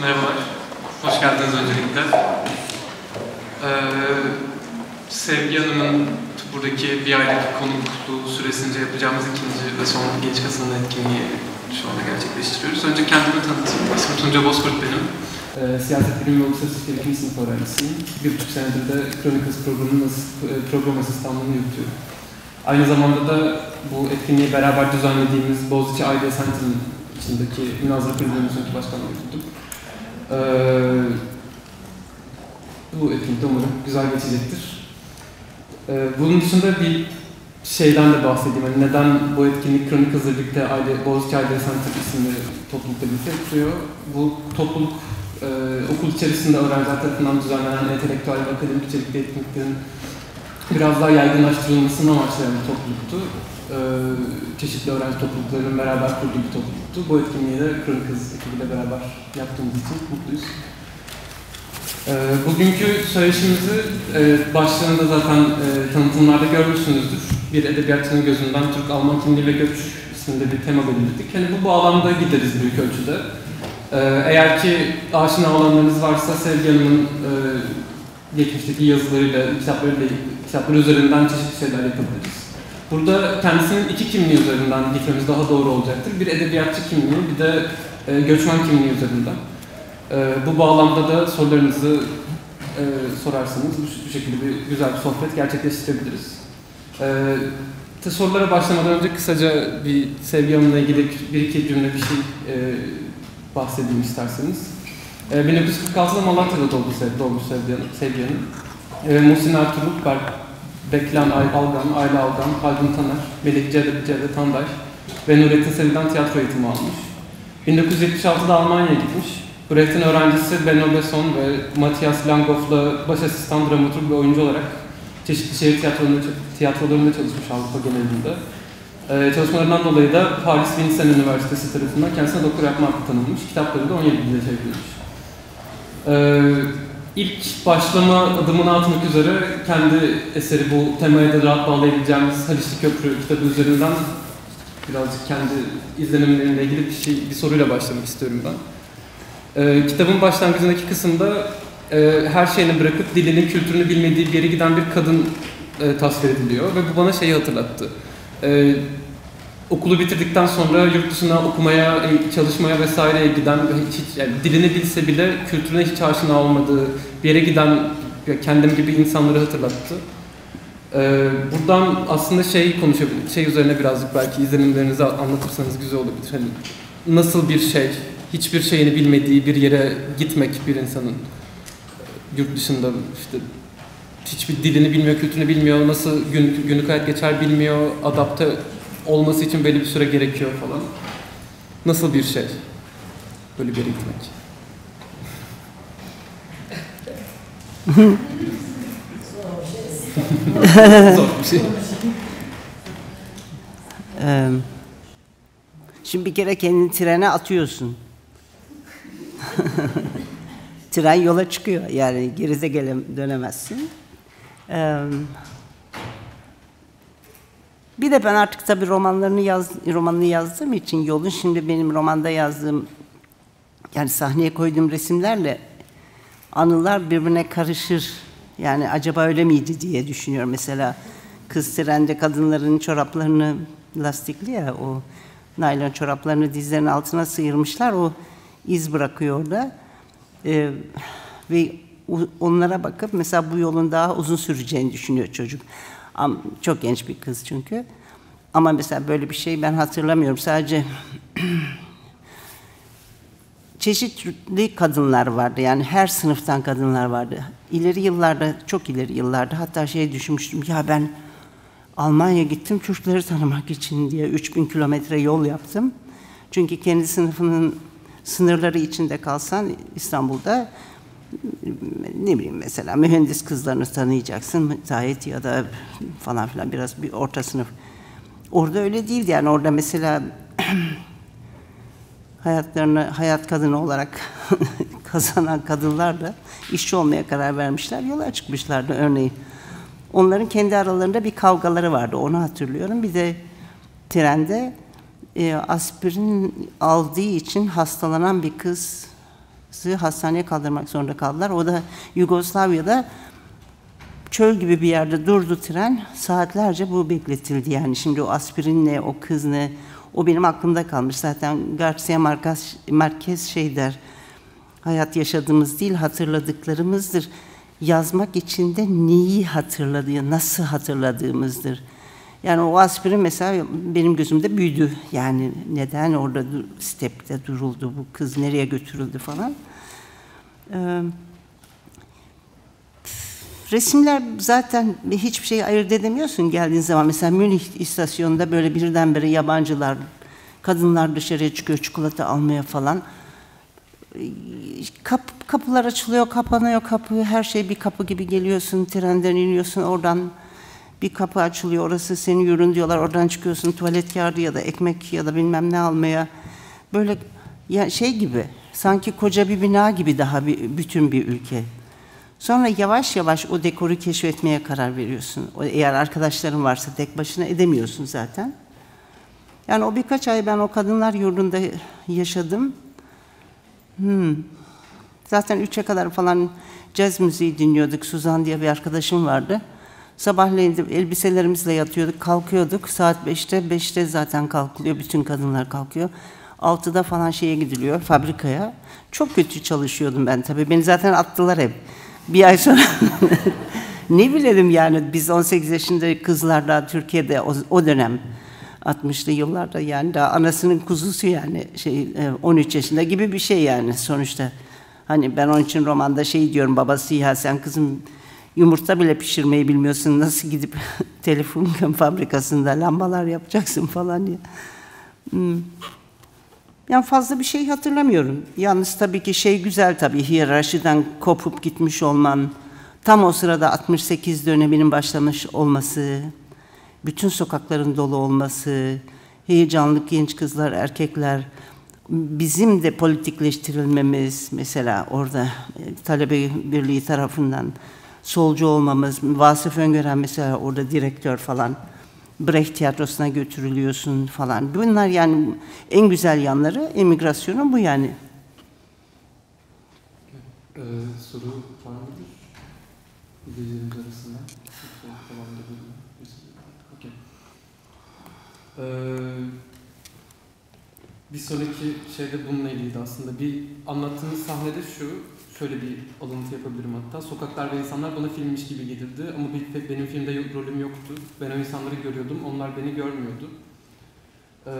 Merhabalar, hoş geldiniz öncelikle. Ee, Sevgi Hanım'ın buradaki bir aylık konukluğu süresince yapacağımız ikinci ve son genç kasının etkinliği şu anda gerçekleştiriyoruz. Önce kendimi tanıtayım. İsmim Tunca Bozkurt benim. Ee, siyaset bilimi ve uluslararası ikinci sınıf öğrencisiyim. Bir buçuk senedir de Kronikası programının e, program asistanlığını yürütüyorum. Aynı zamanda da bu etkinliği beraber düzenlediğimiz Boğaziçi Aile Center'ın içindeki münazara kulübünün sonraki başkanlığı yürüttüm. Ee, bu etkinlik de umarım güzel geçecektir. Ee, bunun dışında bir şeyden de bahsedeyim. Yani neden bu etkinlik Kronik Hazırlık'ta Aile, Boğaziçi Aile Center isimli toplulukla birlikte yapılıyor? Bu topluluk e, okul içerisinde öğrenciler tarafından düzenlenen entelektüel ve akademik içerikli etkinliklerin biraz daha yaygınlaştırılmasını amaçlayan bir topluluktu. E, çeşitli öğrenci topluluklarının beraber kurduğu bir topluluktu. Bu etkinliği de Kronik Hız ekibiyle beraber yaptığımız için mutluyuz. E, bugünkü söyleşimizi e, başlığında zaten e, tanıtımlarda görmüşsünüzdür. Bir edebiyatçının gözünden Türk-Alman kimliği ve göç isimli bir tema belirledik. Yani bu bağlamda gideriz büyük ölçüde. Ee, eğer ki aşina olanlarınız varsa Sevgi Hanım'ın e, geçmişteki yazılarıyla, kitaplarıyla, kitapları üzerinden çeşitli şeyler yapabiliriz. Burada kendisinin iki kimliği üzerinden gitmemiz daha doğru olacaktır. Bir edebiyatçı kimliği, bir de e, göçmen kimliği üzerinden. E, bu bağlamda da sorularınızı e, sorarsanız bu, bu şekilde bir güzel bir sohbet gerçekleştirebiliriz. E, sorulara başlamadan önce kısaca bir Sevgi Hanım'la ilgili bir iki cümle bir şey e, bahsedeyim isterseniz. E, 1946'da Malatya'da doğdu doğmuş Sevgi Hanım. Sevgi Hanım. E, Muhsin Ertuğrul, Beklan Ay- Algan, Ayla Algan, Haldun Taner, Melek Cevdet, Cevdet Tanday ve Nurettin Sevil'den tiyatro eğitimi almış. 1976'da Almanya'ya gitmiş. Brecht'in öğrencisi Benno Besson ve Matthias Langhoff'la baş asistan dramaturg ve oyuncu olarak çeşitli şehir tiyatrolarında, tiyatrolarında çalışmış Avrupa genelinde. Ee, çalışmalarından dolayı da Paris Vincent Üniversitesi tarafından kendisine doktor yapma hakkı tanınmış. Kitapları da 17 dile çevrilmiş. Ee, ilk başlama adımını atmak üzere kendi eseri bu temaya da rahat bağlayabileceğimiz Haliçli Köprü kitabı üzerinden birazcık kendi izlenimlerimle ilgili bir şey bir soruyla başlamak istiyorum ben. Ee, kitabın başlangıcındaki kısımda e, her şeyini bırakıp dilini, kültürünü bilmediği bir yere giden bir kadın e, tasvir ediliyor ve bu bana şeyi hatırlattı. Ee, okulu bitirdikten sonra yurt dışına okumaya, e, çalışmaya vesaireye giden hiç yani dilini bilse bile kültürüne hiç aşina olmadığı bir yere giden kendim gibi insanları hatırlattı. Ee, buradan aslında şey konuşabilir, şey üzerine birazcık belki izlenimlerinizi anlatırsanız güzel olabilir. Hani nasıl bir şey, hiçbir şeyini bilmediği bir yere gitmek bir insanın yurt dışında işte hiçbir dilini bilmiyor, kültürünü bilmiyor, nasıl gün, günlük hayat geçer bilmiyor, adapte olması için belli bir süre gerekiyor falan. Nasıl bir şey böyle bir yere gitmek? Zor bir şey. Ee, şimdi bir kere kendini trene atıyorsun. Tren yola çıkıyor. Yani gerize gele dönemezsin. Ee, bir de ben artık tabii romanlarını yaz, romanını yazdığım için yolun şimdi benim romanda yazdığım yani sahneye koyduğum resimlerle anılar birbirine karışır. Yani acaba öyle miydi diye düşünüyorum. Mesela kız trende kadınların çoraplarını lastikli ya o naylon çoraplarını dizlerinin altına sıyırmışlar. O iz bırakıyor orada. Ee, ve onlara bakıp mesela bu yolun daha uzun süreceğini düşünüyor çocuk. Çok genç bir kız çünkü. Ama mesela böyle bir şey ben hatırlamıyorum. Sadece çeşitli kadınlar vardı. Yani her sınıftan kadınlar vardı. İleri yıllarda, çok ileri yıllarda hatta şey düşünmüştüm. Ya ben Almanya gittim Türkleri tanımak için diye 3000 kilometre yol yaptım. Çünkü kendi sınıfının sınırları içinde kalsan İstanbul'da ne bileyim mesela mühendis kızlarını tanıyacaksın müteahhit ya da falan filan biraz bir orta sınıf. Orada öyle değildi yani orada mesela hayatlarını hayat kadını olarak kazanan kadınlar da işçi olmaya karar vermişler, yola çıkmışlardı örneğin. Onların kendi aralarında bir kavgaları vardı, onu hatırlıyorum. Bir de trende e, aspirin aldığı için hastalanan bir kız hastaneye kaldırmak zorunda kaldılar. O da Yugoslavya'da çöl gibi bir yerde durdu tren. Saatlerce bu bekletildi yani. Şimdi o aspirin ne, o kız ne, o benim aklımda kalmış. Zaten Garcia Marquez, Marquez şey der, hayat yaşadığımız değil hatırladıklarımızdır. Yazmak için de neyi hatırladığı, nasıl hatırladığımızdır. Yani o aspirin mesela benim gözümde büyüdü. Yani neden orada stepte duruldu, bu kız nereye götürüldü falan. Ee, resimler zaten hiçbir şey ayırt edemiyorsun geldiğin zaman. Mesela Münih istasyonunda böyle birdenbire yabancılar, kadınlar dışarıya çıkıyor çikolata almaya falan. Kap, kapılar açılıyor, kapanıyor kapı, her şey bir kapı gibi geliyorsun, trenden iniyorsun, oradan bir kapı açılıyor, orası seni yürün diyorlar, oradan çıkıyorsun tuvalet kağıdı ya da ekmek ya da bilmem ne almaya. Böyle ya şey gibi, sanki koca bir bina gibi daha bir, bütün bir ülke. Sonra yavaş yavaş o dekoru keşfetmeye karar veriyorsun. Eğer arkadaşların varsa tek başına edemiyorsun zaten. Yani o birkaç ay ben o kadınlar yurdunda yaşadım. Hmm. Zaten üçe kadar falan caz müziği dinliyorduk. Suzan diye bir arkadaşım vardı. Sabahleyin elbiselerimizle yatıyorduk, kalkıyorduk. Saat beşte, beşte zaten kalkılıyor. Bütün kadınlar kalkıyor. Altıda falan şeye gidiliyor, fabrikaya. Çok kötü çalışıyordum ben tabii. Beni zaten attılar hep. Bir ay sonra ne bilelim yani biz 18 yaşında kızlar daha Türkiye'de o, o dönem 60'lı yıllarda yani daha anasının kuzusu yani şey 13 yaşında gibi bir şey yani sonuçta. Hani ben onun için romanda şey diyorum babası ya sen kızım yumurta bile pişirmeyi bilmiyorsun nasıl gidip telefon fabrikasında lambalar yapacaksın falan diye. Hmm. Yani fazla bir şey hatırlamıyorum. Yalnız tabii ki şey güzel tabii hiyerarşiden kopup gitmiş olman, tam o sırada 68 döneminin başlamış olması, bütün sokakların dolu olması, heyecanlı genç kızlar, erkekler, bizim de politikleştirilmemiz mesela orada e, talebe birliği tarafından solcu olmamız, Vasıf Öngören mesela orada direktör falan, Brecht tiyatrosuna götürülüyorsun falan. Bunlar yani en güzel yanları emigrasyonun bu yani. Ee, soru var mıdır? İzleyicilerimiz arasında. Okay. Ee, bir sonraki şeyde bununla ilgili aslında. Bir anlattığınız sahnede şu, şöyle bir alıntı yapabilirim hatta. Sokaklar ve insanlar bana filmmiş gibi gelirdi ama benim filmde rolüm yoktu. Ben o insanları görüyordum, onlar beni görmüyordu. Ee,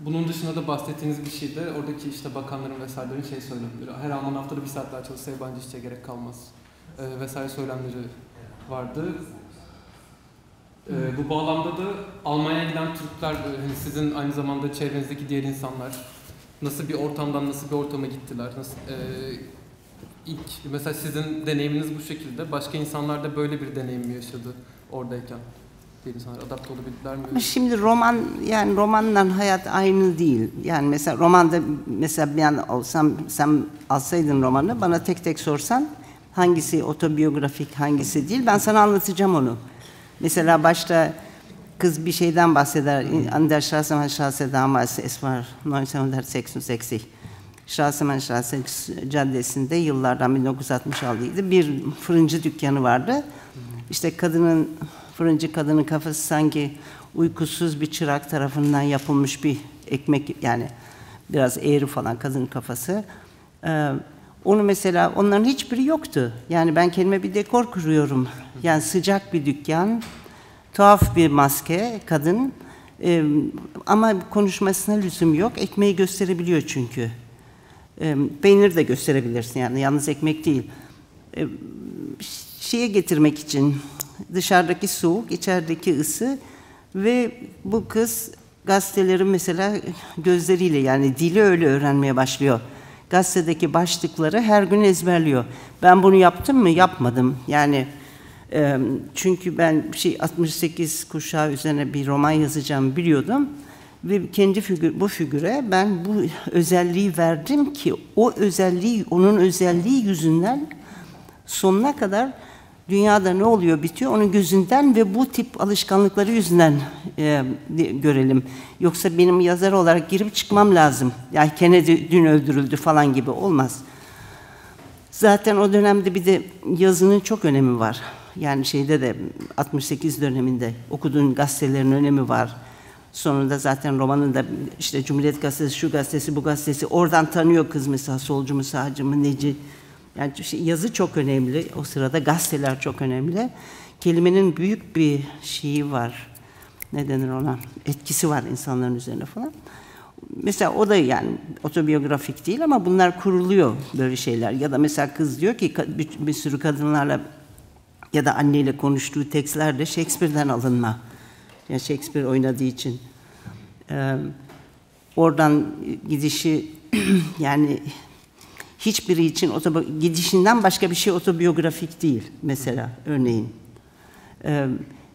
bunun dışında da bahsettiğiniz bir şey de oradaki işte bakanların vesairelerin şey söylemleri. Her Alman haftada bir saat daha çalışsa yabancı işçiye gerek kalmaz ee, vesaire söylemleri vardı. Ee, bu bağlamda da Almanya'ya giden Türkler, hani sizin aynı zamanda çevrenizdeki diğer insanlar nasıl bir ortamdan nasıl bir ortama gittiler? Nasıl, e, ilk mesela sizin deneyiminiz bu şekilde. Başka insanlar da böyle bir deneyim mi yaşadı oradayken? Diğer insanlar adapte olabildiler mi? Şimdi roman yani romanla hayat aynı değil. Yani mesela romanda mesela ben olsam sen alsaydın romanı bana tek tek sorsan hangisi otobiyografik hangisi değil ben sana anlatacağım onu. Mesela başta kız bir şeyden bahseder. An der Straßenbahnstraße damals, es war 1966. Straßenbahnstraße caddesinde yıllardan 1966'ydı. Bir fırıncı dükkanı vardı. İşte kadının, fırıncı kadının kafası sanki uykusuz bir çırak tarafından yapılmış bir ekmek yani biraz eğri falan kadının kafası. Ee, onu mesela onların hiçbiri yoktu. Yani ben kendime bir dekor kuruyorum. Yani sıcak bir dükkan, tuhaf bir maske, kadın. Ee, ama konuşmasına lüzum yok. Ekmeği gösterebiliyor çünkü. Peynir de gösterebilirsin yani yalnız ekmek değil. Şeye getirmek için dışarıdaki soğuk, içerideki ısı ve bu kız gazeteleri mesela gözleriyle yani dili öyle öğrenmeye başlıyor gazetedeki başlıkları her gün ezberliyor. Ben bunu yaptım mı? Yapmadım. Yani çünkü ben şey 68 kuşağı üzerine bir roman yazacağımı biliyordum ve kendi figür, bu figüre ben bu özelliği verdim ki o özelliği onun özelliği yüzünden sonuna kadar dünyada ne oluyor bitiyor onun gözünden ve bu tip alışkanlıkları yüzünden e, görelim. Yoksa benim yazar olarak girip çıkmam lazım. Yani Kennedy dün öldürüldü falan gibi olmaz. Zaten o dönemde bir de yazının çok önemi var. Yani şeyde de 68 döneminde okuduğun gazetelerin önemi var. Sonunda zaten romanın da işte Cumhuriyet Gazetesi, şu gazetesi, bu gazetesi oradan tanıyor kız mesela solcu mu, sağcı mı, neci. Yani şey, yazı çok önemli. O sırada gazeteler çok önemli. Kelimenin büyük bir şeyi var. Ne denir ona? Etkisi var insanların üzerine falan. Mesela o da yani otobiyografik değil ama bunlar kuruluyor böyle şeyler. Ya da mesela kız diyor ki bir, bir sürü kadınlarla ya da anneyle konuştuğu tekstler de Shakespeare'den alınma. Yani Shakespeare oynadığı için. Ee, oradan gidişi yani hiçbiri için gidişinden başka bir şey otobiyografik değil mesela örneğin. Ee,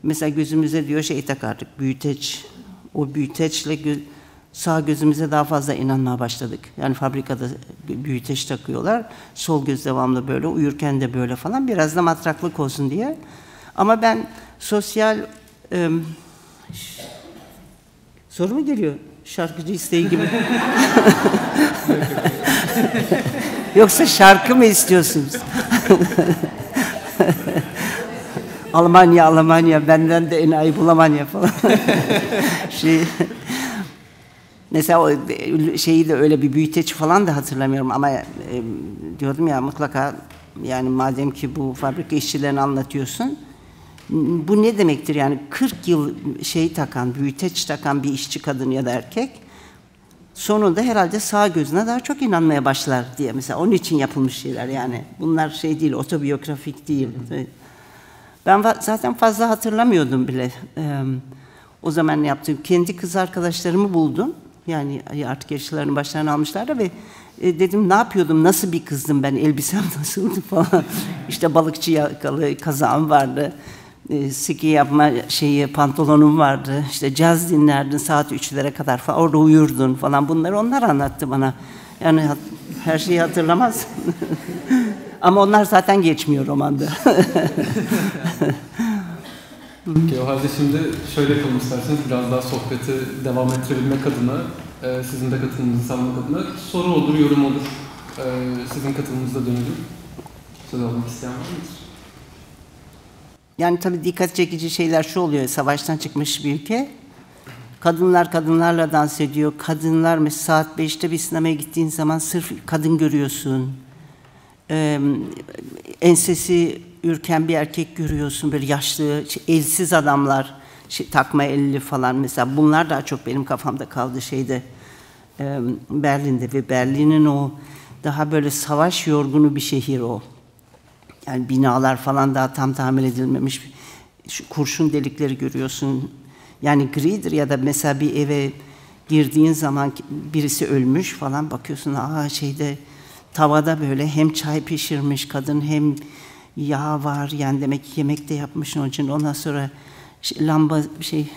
mesela gözümüze diyor şey takardık büyüteç. O büyüteçle gö sağ gözümüze daha fazla inanmaya başladık. Yani fabrikada büyüteç takıyorlar. Sol göz devamlı böyle, uyurken de böyle falan. Biraz da matraklık olsun diye. Ama ben sosyal... E, soru mu geliyor? Şarkıcı isteği gibi. Yoksa şarkı mı istiyorsunuz? Almanya, Almanya, benden de enayi bulamanya falan. şey, mesela o şeyi de öyle bir büyüteç falan da hatırlamıyorum ama e, diyordum ya mutlaka yani madem ki bu fabrika işçilerini anlatıyorsun bu ne demektir yani 40 yıl şey takan, büyüteç takan bir işçi kadın ya da erkek sonunda herhalde sağ gözüne daha çok inanmaya başlar diye mesela onun için yapılmış şeyler yani. Bunlar şey değil, otobiyografik değil. Ben zaten fazla hatırlamıyordum bile. o zaman yaptığım kendi kız arkadaşlarımı buldum. Yani artık yaşlarını başlarına almışlar da ve e, dedim ne yapıyordum, nasıl bir kızdım ben, elbisem nasıldı falan. işte balıkçı yakalı kazağım vardı e, siki yapma şeyi pantolonum vardı. İşte caz dinlerdin saat üçlere kadar falan. Orada uyurdun falan. Bunları onlar anlattı bana. Yani her şeyi hatırlamaz. Ama onlar zaten geçmiyor romanda. Peki, o halde şimdi şöyle yapalım isterseniz biraz daha sohbeti devam ettirebilmek adına e, sizin de katılımınızı sağlamak adına soru olur, yorum olur. E, sizin katılımınıza dönelim. Söz almak isteyen var mıdır? Yani tabii dikkat çekici şeyler şu oluyor. Savaştan çıkmış bir ülke. Kadınlar kadınlarla dans ediyor. Kadınlar mesela saat beşte bir sinemaya gittiğin zaman sırf kadın görüyorsun. Ee, ensesi ürken bir erkek görüyorsun. Böyle yaşlı, elsiz adamlar. Şey, takma elli falan mesela. Bunlar daha çok benim kafamda kaldı şeyde. E, Berlin'de ve Berlin'in o daha böyle savaş yorgunu bir şehir o. Yani binalar falan daha tam tamir edilmemiş. Şu kurşun delikleri görüyorsun. Yani gridir ya da mesela bir eve girdiğin zaman birisi ölmüş falan bakıyorsun. Aa şeyde tavada böyle hem çay pişirmiş kadın hem yağ var. Yani demek ki yemek de yapmış onun için. Ondan sonra şey, lamba şey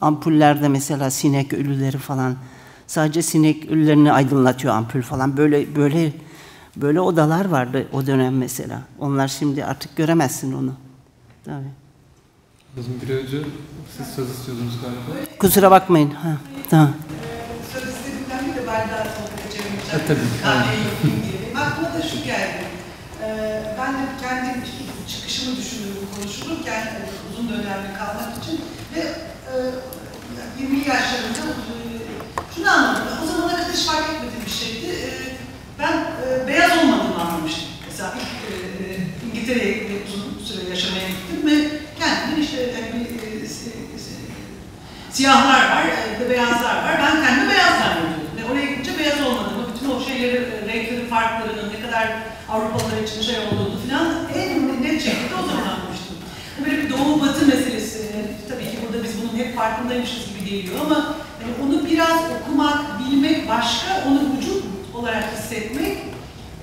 ampullerde mesela sinek ölüleri falan sadece sinek ölülerini aydınlatıyor ampul falan böyle böyle Böyle odalar vardı o dönem mesela. Onlar şimdi artık göremezsin onu. Tabii. Kızım bir önce siz söz istiyordunuz galiba. Kusura bakmayın. Ha, tamam. Söz istediğimden bir de ben daha sonra geçebileceğim. E, tabii. Diye. Benim aklıma da şu geldi. Ee, ben de kendi çıkışımı düşünüyorum konuşulurken hani uzun dönemli kalmak için ve e, 20 yaşlarında e, şunu anladım. O zamana kadar hiç fark etmediğim bir şeydi. E, ben e, beyaz olmadığımı anlamıştım. Mesela ilk e, e İngiltere'ye uzun süre yaşamaya gittim ve kendimin işte yani e, e, siyahlar var e, beyazlar var. Ben kendimi beyaz zannediyordum. Ve oraya gidince beyaz olmadığımı, bütün o şeyleri, e, renklerin farklarını, ne kadar Avrupalılar için şey olduğunu falan en net şekilde o zaman anlamıştım. Böyle bir doğu batı meselesi. Tabii ki burada biz bunun hep farkındaymışız gibi geliyor ama yani onu biraz okumak, bilmek başka, onu vücut olarak hissetmek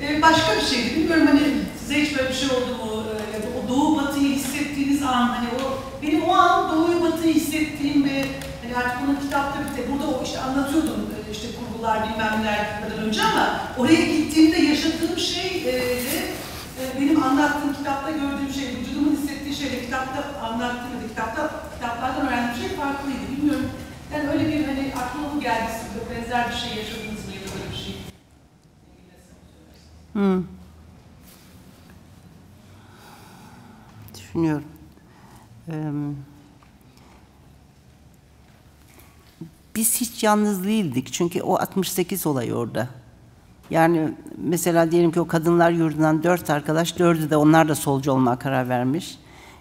e, başka bir şey. Bilmiyorum hani size hiç böyle bir şey oldu mu? E, o doğu batıyı hissettiğiniz an hani o benim o an doğuyu batıyı hissettiğim ve hani artık bunu kitapta bir burada o işte anlatıyordum e, işte kurgular bilmem neler kadar önce ama oraya gittiğimde yaşadığım şey e, benim anlattığım kitapta gördüğüm şey, vücudumun hissettiği şeyle kitapta anlattığım da kitapta, kitaplardan öğrendiğim şey farklıydı. Bilmiyorum. Yani öyle bir hani aklıma bu geldi. Benzer bir şey yaşadınız mı ya da böyle bir şey? Hı. Düşünüyorum. Ee, biz hiç yalnız değildik. Çünkü o 68 olay orada. Yani mesela diyelim ki o kadınlar yurdundan dört arkadaş, dördü de onlar da solcu olmaya karar vermiş.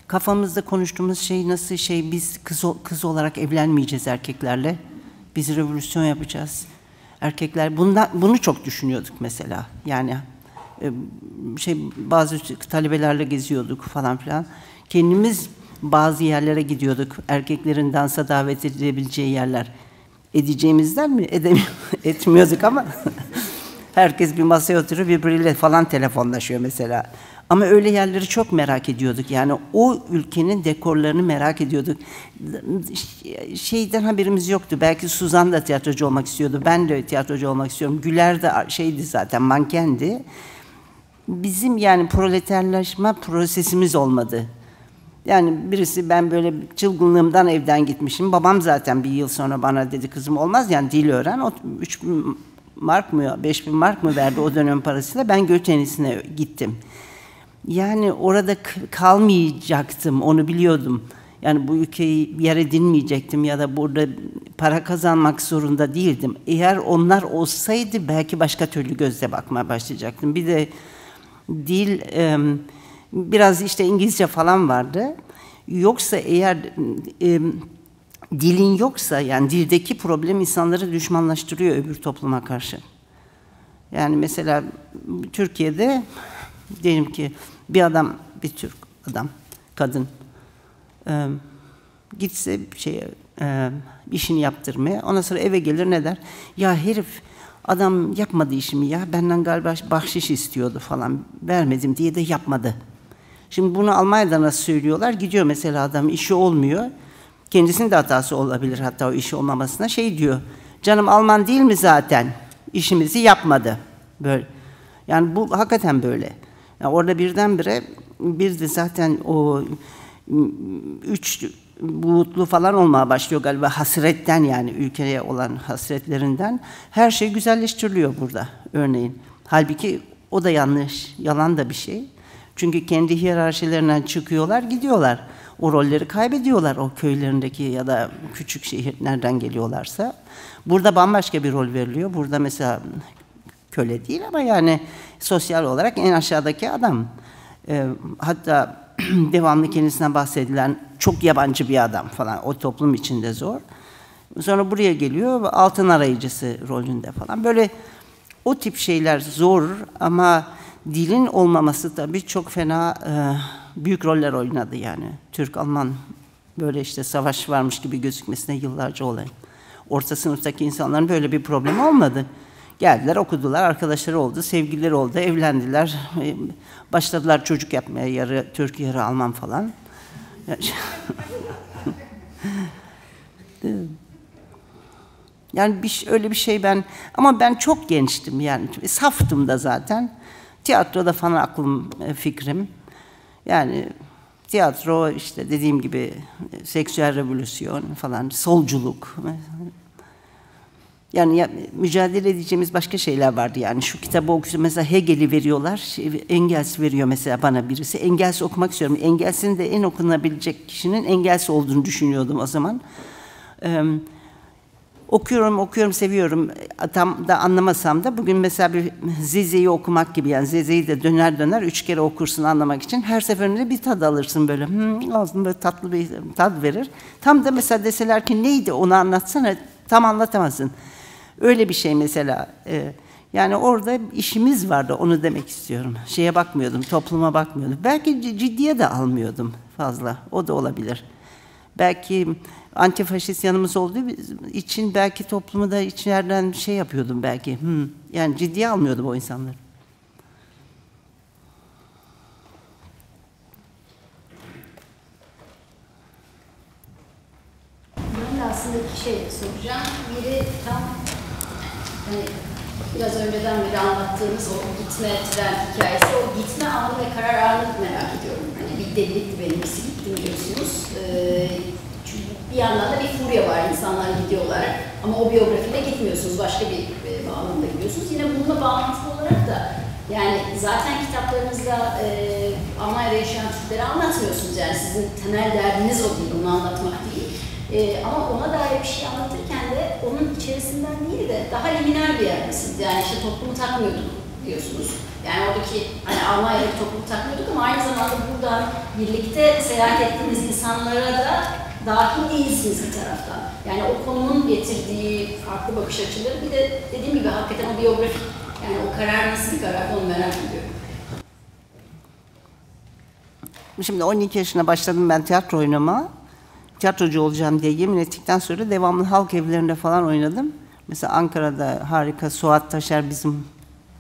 Kafamızda konuştuğumuz şey nasıl şey, biz kız, kız olarak evlenmeyeceğiz erkeklerle. Biz revolüsyon yapacağız. Erkekler bundan, bunu çok düşünüyorduk mesela. Yani şey bazı talebelerle geziyorduk falan filan. Kendimiz bazı yerlere gidiyorduk. Erkeklerin dansa davet edilebileceği yerler. Edeceğimizden mi? Edemi etmiyorduk ama herkes bir masaya oturup birbiriyle falan telefonlaşıyor mesela. Ama öyle yerleri çok merak ediyorduk. Yani o ülkenin dekorlarını merak ediyorduk. Şeyden haberimiz yoktu. Belki Suzan da tiyatrocu olmak istiyordu. Ben de tiyatrocu olmak istiyorum. Güler de şeydi zaten mankendi. Bizim yani proleterleşme prosesimiz olmadı. Yani birisi ben böyle çılgınlığımdan evden gitmişim. Babam zaten bir yıl sonra bana dedi kızım olmaz yani dil öğren. O 3 bin mark mı 5 bin mark mı verdi o dönem parasıyla ben göç tenisine gittim. Yani orada kalmayacaktım onu biliyordum. Yani bu ülkeyi yer edinmeyecektim ya da burada para kazanmak zorunda değildim. Eğer onlar olsaydı belki başka türlü gözle bakmaya başlayacaktım. Bir de dil em, biraz işte İngilizce falan vardı. Yoksa eğer em, dilin yoksa yani dildeki problem insanları düşmanlaştırıyor öbür topluma karşı. Yani mesela Türkiye'de diyelim ki bir adam, bir Türk adam, kadın e, gitse şeye e, işini yaptırmaya, ondan sonra eve gelir ne der? Ya herif adam yapmadı işimi ya, benden galiba bahşiş istiyordu falan, vermedim diye de yapmadı. Şimdi bunu Almanya'da nasıl söylüyorlar? Gidiyor mesela adam işi olmuyor. Kendisinin de hatası olabilir hatta o işi olmamasına şey diyor. Canım Alman değil mi zaten? İşimizi yapmadı. Böyle. Yani bu hakikaten böyle. Yani orada birdenbire bir de zaten o üç bulutlu falan olmaya başlıyor galiba hasretten yani ülkeye olan hasretlerinden. Her şey güzelleştiriliyor burada örneğin. Halbuki o da yanlış, yalan da bir şey. Çünkü kendi hiyerarşilerinden çıkıyorlar, gidiyorlar. O rolleri kaybediyorlar o köylerindeki ya da küçük şehir nereden geliyorlarsa. Burada bambaşka bir rol veriliyor. Burada mesela köle değil ama yani sosyal olarak en aşağıdaki adam. Ee, hatta devamlı kendisinden bahsedilen çok yabancı bir adam falan. O toplum içinde zor. Sonra buraya geliyor altın arayıcısı rolünde falan. Böyle o tip şeyler zor ama dilin olmaması tabii çok fena e, büyük roller oynadı yani. Türk-Alman böyle işte savaş varmış gibi gözükmesine yıllarca olay. Orta sınıftaki insanların böyle bir problemi olmadı. Geldiler, okudular, arkadaşları oldu, sevgilileri oldu, evlendiler. E, Başladılar çocuk yapmaya, yarı Türk, yarı Alman falan. Yani bir, öyle bir şey ben ama ben çok gençtim yani saftım da zaten. Tiyatroda falan aklım e, fikrim. Yani tiyatro işte dediğim gibi e, seksüel revolüsyon falan solculuk. Yani ya, mücadele edeceğimiz başka şeyler vardı yani. Şu kitabı okuyorsun mesela Hegel'i veriyorlar. Şey, Engels veriyor mesela bana birisi. Engels okumak istiyorum. Engels'in de en okunabilecek kişinin Engels olduğunu düşünüyordum o zaman. Ee, okuyorum, okuyorum, seviyorum. Tam da anlamasam da bugün mesela bir Zeze'yi okumak gibi yani Zeze'yi de döner döner üç kere okursun anlamak için. Her seferinde bir tad alırsın böyle. Hmm, ağzın böyle tatlı bir tad verir. Tam da mesela deseler ki neydi onu anlatsana tam anlatamazsın. Öyle bir şey mesela. e, yani orada işimiz vardı onu demek istiyorum. Şeye bakmıyordum, topluma bakmıyordum. Belki ciddiye de almıyordum fazla. O da olabilir. Belki antifaşist yanımız olduğu için belki toplumu da içeriden şey yapıyordum belki. Hmm. Yani ciddiye almıyordum o insanları. Aslında şey soracağım. Biri tam hani biraz önceden beri anlattığınız o gitme tren hikayesi, o gitme anı ve karar anını merak ediyorum. Hani bir delilikti benimkisi gittim diyorsunuz. Ee, çünkü bir yandan da bir furya var, insanlar gidiyorlar. Ama o biyografiyle gitmiyorsunuz, başka bir e, bağlamda gidiyorsunuz. Yine bununla bağlantılı olarak da yani zaten kitaplarınızda e, Almanya'da yaşayan Türkleri anlatmıyorsunuz. Yani sizin temel derdiniz o değil, onu anlatmak değil. E, ama ona dair bir şey anlatırken de onun içerisinden değil de daha liminal bir yerdesiniz. Yani işte toplumu takmıyorduk diyorsunuz. Yani oradaki hani Almanya'daki toplumu takmıyorduk ama aynı zamanda buradan birlikte seyahat ettiğiniz insanlara da dahil değilsiniz bir taraftan. Yani o konumun getirdiği farklı bakış açıları bir de dediğim gibi hakikaten o biyografik yani o karar nasıl bir karar onu merak ediyorum. Şimdi 12 yaşına başladım ben tiyatro oynama. Tiyatrocu olacağım diye yemin ettikten sonra devamlı halk evlerinde falan oynadım. Mesela Ankara'da harika Suat Taşer bizim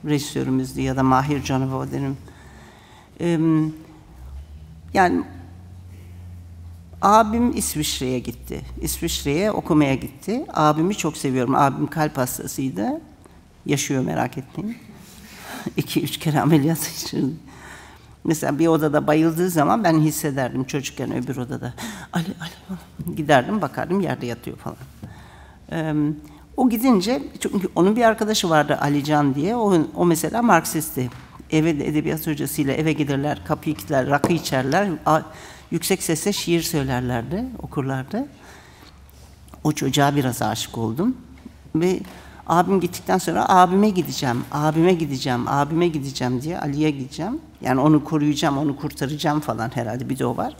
rejisörümüzdü ya da Mahir Canova derim. Yani abim İsviçre'ye gitti. İsviçre'ye okumaya gitti. Abimi çok seviyorum. Abim kalp hastasıydı. Yaşıyor merak etmeyin. İki üç kere ameliyat geçirdi. Mesela bir odada bayıldığı zaman ben hissederdim çocukken öbür odada. Ali, Ali. Giderdim bakardım yerde yatıyor falan. Ee, o gidince, çünkü onun bir arkadaşı vardı Alican diye, o, o mesela Marksistti. Eve de edebiyat hocasıyla eve giderler, kapıyı kilitler, rakı içerler, a, yüksek sesle şiir söylerlerdi, okurlardı. O çocuğa biraz aşık oldum. Ve abim gittikten sonra abime gideceğim, abime gideceğim, abime gideceğim diye Ali'ye gideceğim. Yani onu koruyacağım, onu kurtaracağım falan herhalde bir de o var.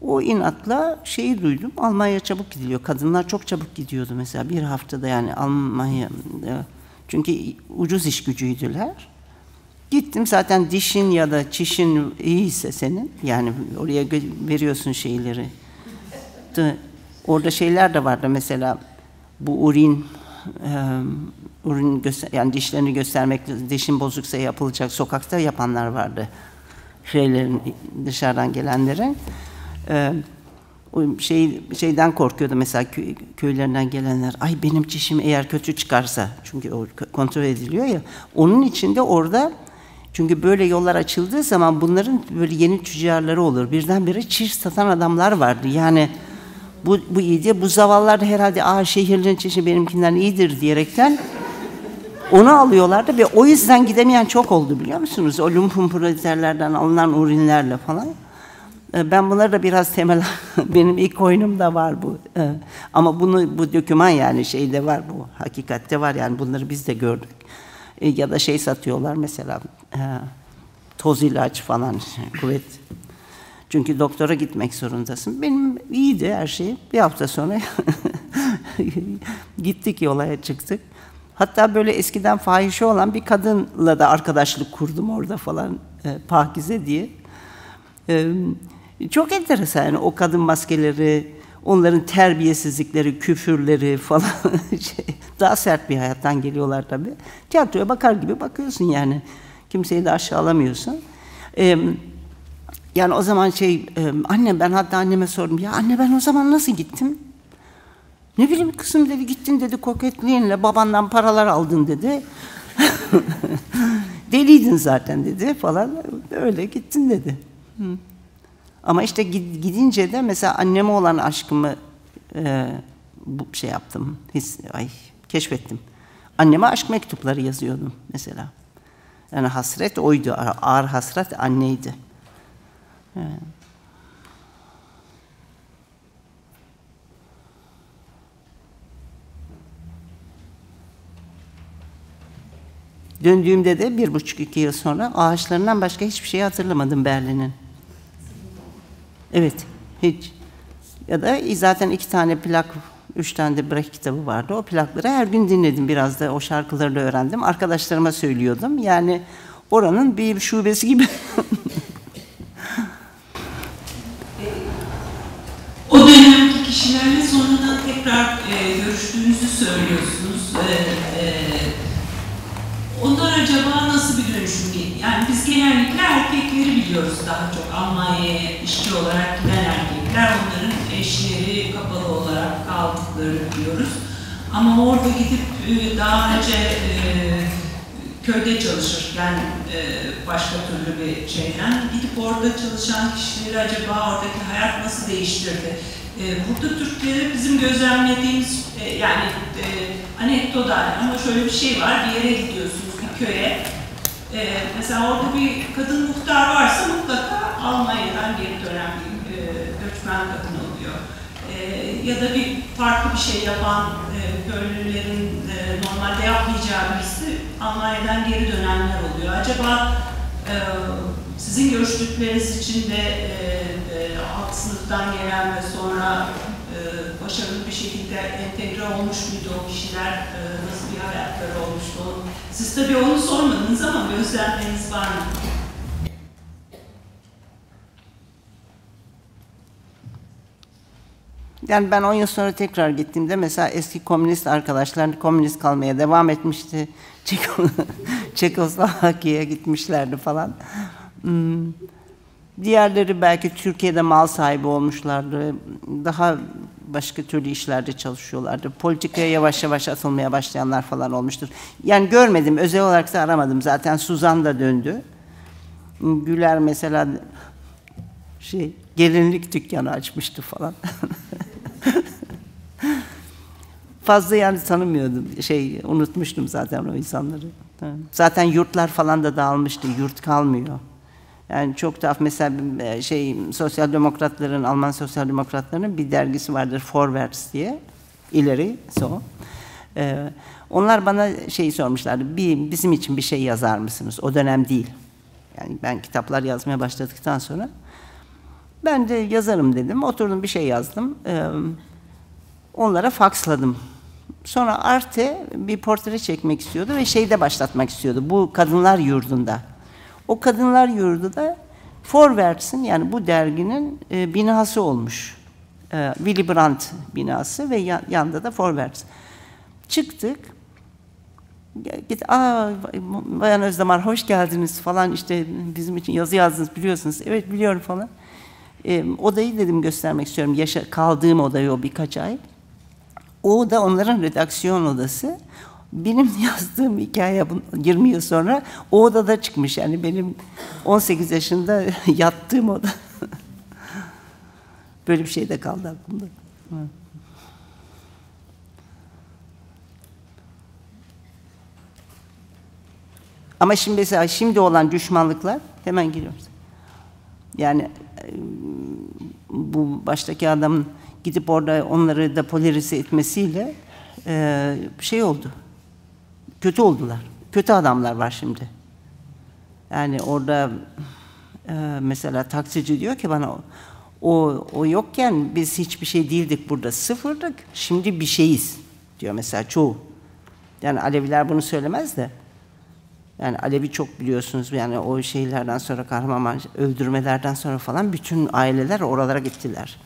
O inatla şeyi duydum, Almanya çabuk gidiliyor. Kadınlar çok çabuk gidiyordu mesela bir haftada yani Almanya. Çünkü ucuz iş gücüydüler. Gittim zaten dişin ya da çişin iyiyse senin, yani oraya veriyorsun şeyleri. Orada şeyler de vardı mesela bu urin urin göster yani dişlerini göstermek dişin bozuksa yapılacak sokakta yapanlar vardı. Şeylerin dışarıdan gelenlerin e, şey şeyden korkuyordu mesela köy, köylerinden gelenler. Ay benim çişim eğer kötü çıkarsa çünkü o kontrol ediliyor ya. Onun içinde orada çünkü böyle yollar açıldığı zaman bunların böyle yeni tüccarları olur. Birdenbire çiş satan adamlar vardı. Yani bu, bu iyi diye bu zavallar herhalde aa şehirlerin çeşi benimkinden iyidir diyerekten onu alıyorlardı ve o yüzden gidemeyen çok oldu biliyor musunuz? O lumpenproleterlerden alınan urinlerle falan. Ben bunları da biraz temel, benim ilk oyunumda var bu. Ama bunu bu döküman yani şeyde var bu, hakikatte var yani bunları biz de gördük. Ya da şey satıyorlar mesela, toz ilaç falan, kuvvet çünkü doktora gitmek zorundasın. Benim iyiydi her şey. Bir hafta sonra gittik yolaya çıktık. Hatta böyle eskiden fahişe olan bir kadınla da arkadaşlık kurdum orada falan. E, Pakize diye. E, çok enteresan yani o kadın maskeleri, onların terbiyesizlikleri, küfürleri falan şey, daha sert bir hayattan geliyorlar tabii. Tiyatroya bakar gibi bakıyorsun yani. Kimseyi de aşağılamıyorsun. Ee, yani o zaman şey, e, anne ben hatta anneme sordum. Ya anne ben o zaman nasıl gittim? Ne bileyim kızım dedi gittin dedi koketliğinle babandan paralar aldın dedi. Deliydin zaten dedi falan. Öyle gittin dedi. Ama işte gidince de mesela anneme olan aşkımı e, bu şey yaptım. His, ay, keşfettim. Anneme aşk mektupları yazıyordum mesela. Yani hasret oydu. Ağır hasret anneydi. Evet. Döndüğümde de bir buçuk iki yıl sonra ağaçlarından başka hiçbir şey hatırlamadım Berlin'in. Evet, hiç. Ya da zaten iki tane plak, üç tane de Brecht kitabı vardı. O plakları her gün dinledim biraz da o şarkıları da öğrendim. Arkadaşlarıma söylüyordum. Yani oranın bir şubesi gibi. o dönemki kişilerle sonradan tekrar e, görüştüğünüzü söylüyorsunuz. E, e, onlar acaba nasıl bir dönüşüm? Yani biz genellikle erkekleri biliyoruz daha çok. Almanya'ya işçi olarak giden erkekler, onların eşleri kapalı olarak kaldıklarını biliyoruz. Ama orada gidip e, daha önce e, köyde çalışırken e, başka türlü bir şeyden gidip orada çalışan kişileri acaba oradaki hayat nasıl değiştirdi? E, burada Türkleri bizim gözlemlediğimiz e, yani e, anekdotal ama şöyle bir şey var bir yere gidiyorsunuz bir köye e, mesela orada bir kadın muhtar varsa mutlaka Almanya'dan geri dönen bir e, göçmen kadın oluyor. Ya da bir farklı bir şey yapan köylülerin normalde yapmayacağı birisi Almanya'dan geri dönenler oluyor. Acaba e, sizin görüştükleriniz için de e, e, alt sınıftan gelen ve sonra e, başarılı bir şekilde entegre olmuş muydu o kişiler, e, nasıl bir hayatları olmuştu? Siz tabii onu sormadınız ama gözlemleriniz var mı? Yani ben 10 yıl sonra tekrar gittiğimde mesela eski komünist arkadaşlar komünist kalmaya devam etmişti. Çeko Çekoslovakya'ya gitmişlerdi falan. Hmm. Diğerleri belki Türkiye'de mal sahibi olmuşlardı. Daha başka türlü işlerde çalışıyorlardı. Politikaya yavaş yavaş atılmaya başlayanlar falan olmuştur. Yani görmedim, özel olarak da aramadım. Zaten Suzan da döndü. Güler mesela şey gelinlik dükkanı açmıştı falan. Fazla yani tanımıyordum. Şey unutmuştum zaten o insanları. Zaten yurtlar falan da dağılmıştı. Yurt kalmıyor. Yani çok tuhaf mesela şey sosyal demokratların Alman sosyal demokratlarının bir dergisi vardır Forwärts diye ileri so. Ee, onlar bana şey sormuşlardı. Bir bizim için bir şey yazar mısınız? O dönem değil. Yani ben kitaplar yazmaya başladıktan sonra ben de yazarım dedim. Oturdum bir şey yazdım. Ee, onlara faksladım. Sonra Arte bir portre çekmek istiyordu ve şeyde başlatmak istiyordu. Bu kadınlar yurdunda. O kadınlar yurdu da Forwärts'in yani bu derginin e, binası olmuş. E, Willy Brandt binası ve yan, yanında da Forwärts. Çıktık. Git, aa Bayan Özdemir hoş geldiniz falan işte bizim için yazı yazdınız biliyorsunuz. Evet biliyorum falan. E, odayı dedim göstermek istiyorum. Yaşa, kaldığım odayı o birkaç ay. O da onların redaksiyon odası. Benim yazdığım hikaye 20 yıl sonra o odada çıkmış. Yani benim 18 yaşında yattığım oda. Böyle bir şey de kaldı aklımda. Ama şimdi mesela şimdi olan düşmanlıklar hemen giriyoruz. Yani bu baştaki adamın gidip orada onları da polarize etmesiyle e, şey oldu. Kötü oldular. Kötü adamlar var şimdi. Yani orada e, mesela taksici diyor ki bana o, o yokken biz hiçbir şey değildik burada sıfırdık. Şimdi bir şeyiz diyor mesela çoğu. Yani Aleviler bunu söylemez de. Yani Alevi çok biliyorsunuz yani o şeylerden sonra kahraman öldürmelerden sonra falan bütün aileler oralara gittiler.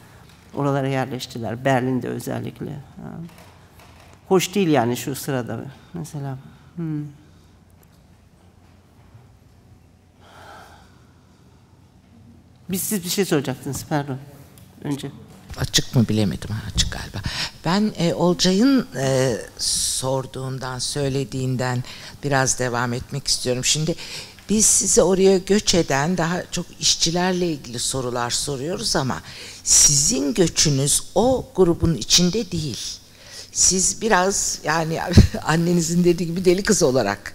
Oralara yerleştiler. Berlin'de özellikle. Hoş değil yani şu sırada mesela. Hmm. Biz siz bir şey soracaktınız pardon. Önce. Açık mı bilemedim açık galiba. Ben e, Olcay'ın e, sorduğundan, söylediğinden biraz devam etmek istiyorum. Şimdi biz size oraya göç eden daha çok işçilerle ilgili sorular soruyoruz ama sizin göçünüz o grubun içinde değil. Siz biraz yani annenizin dediği gibi deli kız olarak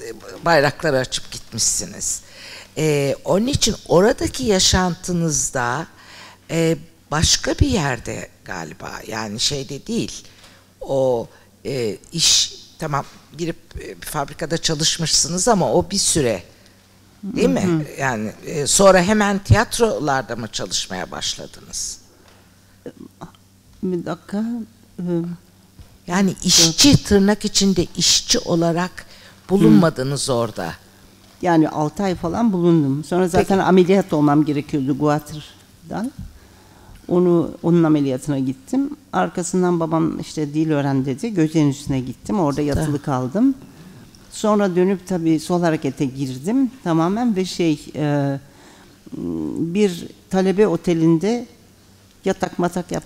e, bayrakları açıp gitmişsiniz. Ee, onun için oradaki yaşantınızda e, başka bir yerde galiba yani şeyde değil o e, iş tamam girip e, fabrikada çalışmışsınız ama o bir süre değil mi? Hı hı. Yani e, sonra hemen tiyatrolarda mı çalışmaya başladınız? Bir dakika. Yani işçi tırnak içinde işçi olarak bulunmadınız hı. orada. Yani 6 ay falan bulundum. Sonra zaten Peki. ameliyat olmam gerekiyordu Guatır'dan. Onu onun ameliyatına gittim. Arkasından babam işte dil öğren dedi. Göceğin üstüne gittim. Orada yatılı kaldım. Sonra dönüp tabii sol harekete girdim tamamen ve şey e, bir talebe otelinde yatak matak yap,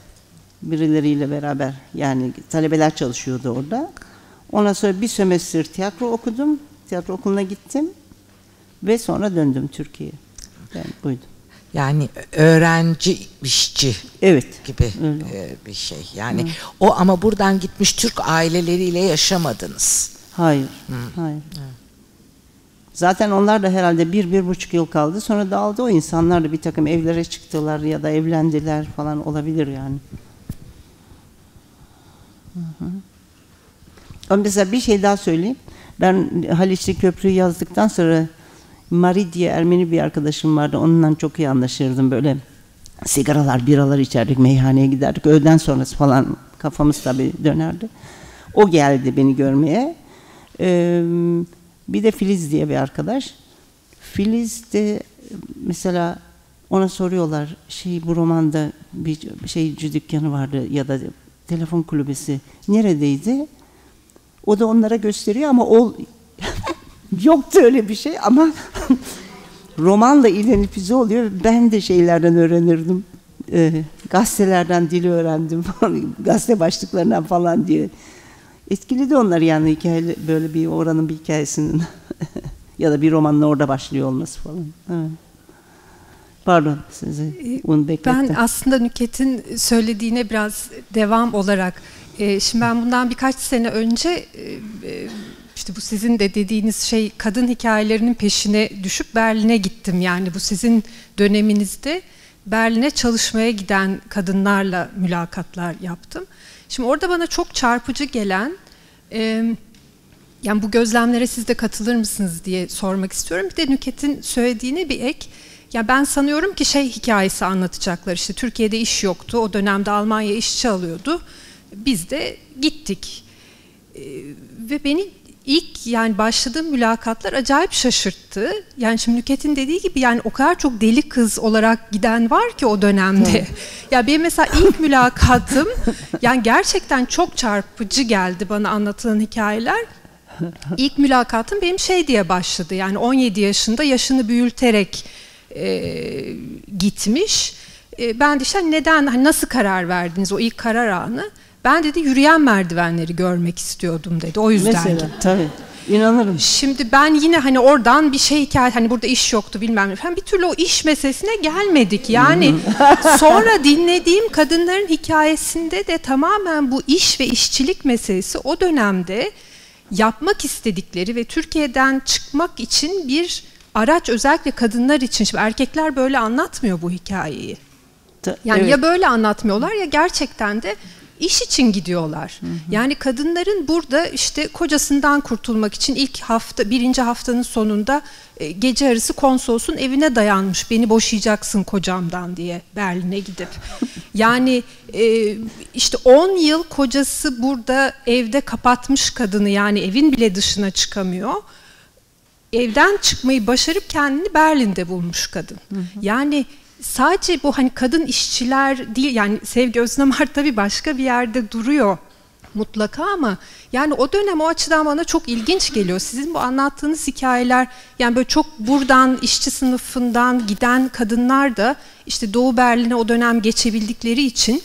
Birileriyle beraber yani talebeler çalışıyordu orada. Ondan sonra bir sömestr tiyatro okudum. Tiyatro okuluna gittim. Ve sonra döndüm Türkiye'ye. Yani buydu. Yani öğrenci işçi Evet. gibi Öyle. e, bir şey. Yani o ama buradan gitmiş Türk aileleriyle yaşamadınız. Hayır. Hayır. Zaten onlar da herhalde bir, bir buçuk yıl kaldı. Sonra dağıldı o insanlar da bir takım evlere çıktılar ya da evlendiler falan olabilir yani. Hı hı. Ama mesela bir şey daha söyleyeyim. Ben Haliçli Köprü'yü yazdıktan sonra Mari diye Ermeni bir arkadaşım vardı. Onunla çok iyi anlaşırdım böyle. Sigaralar, biralar içerdik, meyhaneye giderdik. Öğleden sonrası falan kafamız tabii dönerdi. O geldi beni görmeye. Ee, bir de Filiz diye bir arkadaş. Filiz de mesela ona soruyorlar şey bu romanda bir şeyci dükkanı vardı ya da telefon kulübesi neredeydi? O da onlara gösteriyor ama o yoktu öyle bir şey ama romanla ilgili oluyor. Ben de şeylerden öğrenirdim. Ee, gazetelerden dili öğrendim gazete başlıklarından falan diye. Etkiledi onları yani hikaye böyle bir oranın bir hikayesinin ya da bir romanın orada başlıyor olması falan. Evet. Pardon sizi bunu beklettim. Ben aslında Nüket'in söylediğine biraz devam olarak e, şimdi ben bundan birkaç sene önce e, e, işte bu sizin de dediğiniz şey kadın hikayelerinin peşine düşüp Berlin'e gittim. Yani bu sizin döneminizde Berlin'e çalışmaya giden kadınlarla mülakatlar yaptım. Şimdi orada bana çok çarpıcı gelen e, yani bu gözlemlere siz de katılır mısınız diye sormak istiyorum. Bir de Nüket'in söylediğine bir ek. Ya ben sanıyorum ki şey hikayesi anlatacaklar. İşte Türkiye'de iş yoktu. O dönemde Almanya işçi alıyordu. Biz de gittik. Ee, ve beni ilk yani başladığım mülakatlar acayip şaşırttı. Yani şimdi Nüket'in dediği gibi yani o kadar çok deli kız olarak giden var ki o dönemde. ya benim mesela ilk mülakatım yani gerçekten çok çarpıcı geldi bana anlatılan hikayeler. İlk mülakatım benim şey diye başladı. Yani 17 yaşında yaşını büyülterek e, gitmiş. E, ben de işte neden, hani nasıl karar verdiniz o ilk karar anı? Ben dedi yürüyen merdivenleri görmek istiyordum dedi. O yüzden Mesela gittim. tabii. İnanırım. Şimdi ben yine hani oradan bir şey hikaye hani burada iş yoktu bilmem ne falan bir türlü o iş meselesine gelmedik. Yani sonra dinlediğim kadınların hikayesinde de tamamen bu iş ve işçilik meselesi o dönemde yapmak istedikleri ve Türkiye'den çıkmak için bir araç özellikle kadınlar için. Şimdi erkekler böyle anlatmıyor bu hikayeyi. Yani evet. ya böyle anlatmıyorlar ya gerçekten de iş için gidiyorlar. Yani kadınların burada işte kocasından kurtulmak için ilk hafta birinci haftanın sonunda e, gece yarısı konsolosun evine dayanmış. Beni boşayacaksın kocamdan diye Berlin'e gidip. Yani e, işte 10 yıl kocası burada evde kapatmış kadını yani evin bile dışına çıkamıyor evden çıkmayı başarıp kendini Berlin'de bulmuş kadın. Yani sadece bu hani kadın işçiler değil yani Sevgi Öznamar tabii başka bir yerde duruyor mutlaka ama yani o dönem o açıdan bana çok ilginç geliyor. Sizin bu anlattığınız hikayeler yani böyle çok buradan işçi sınıfından giden kadınlar da işte Doğu Berlin'e o dönem geçebildikleri için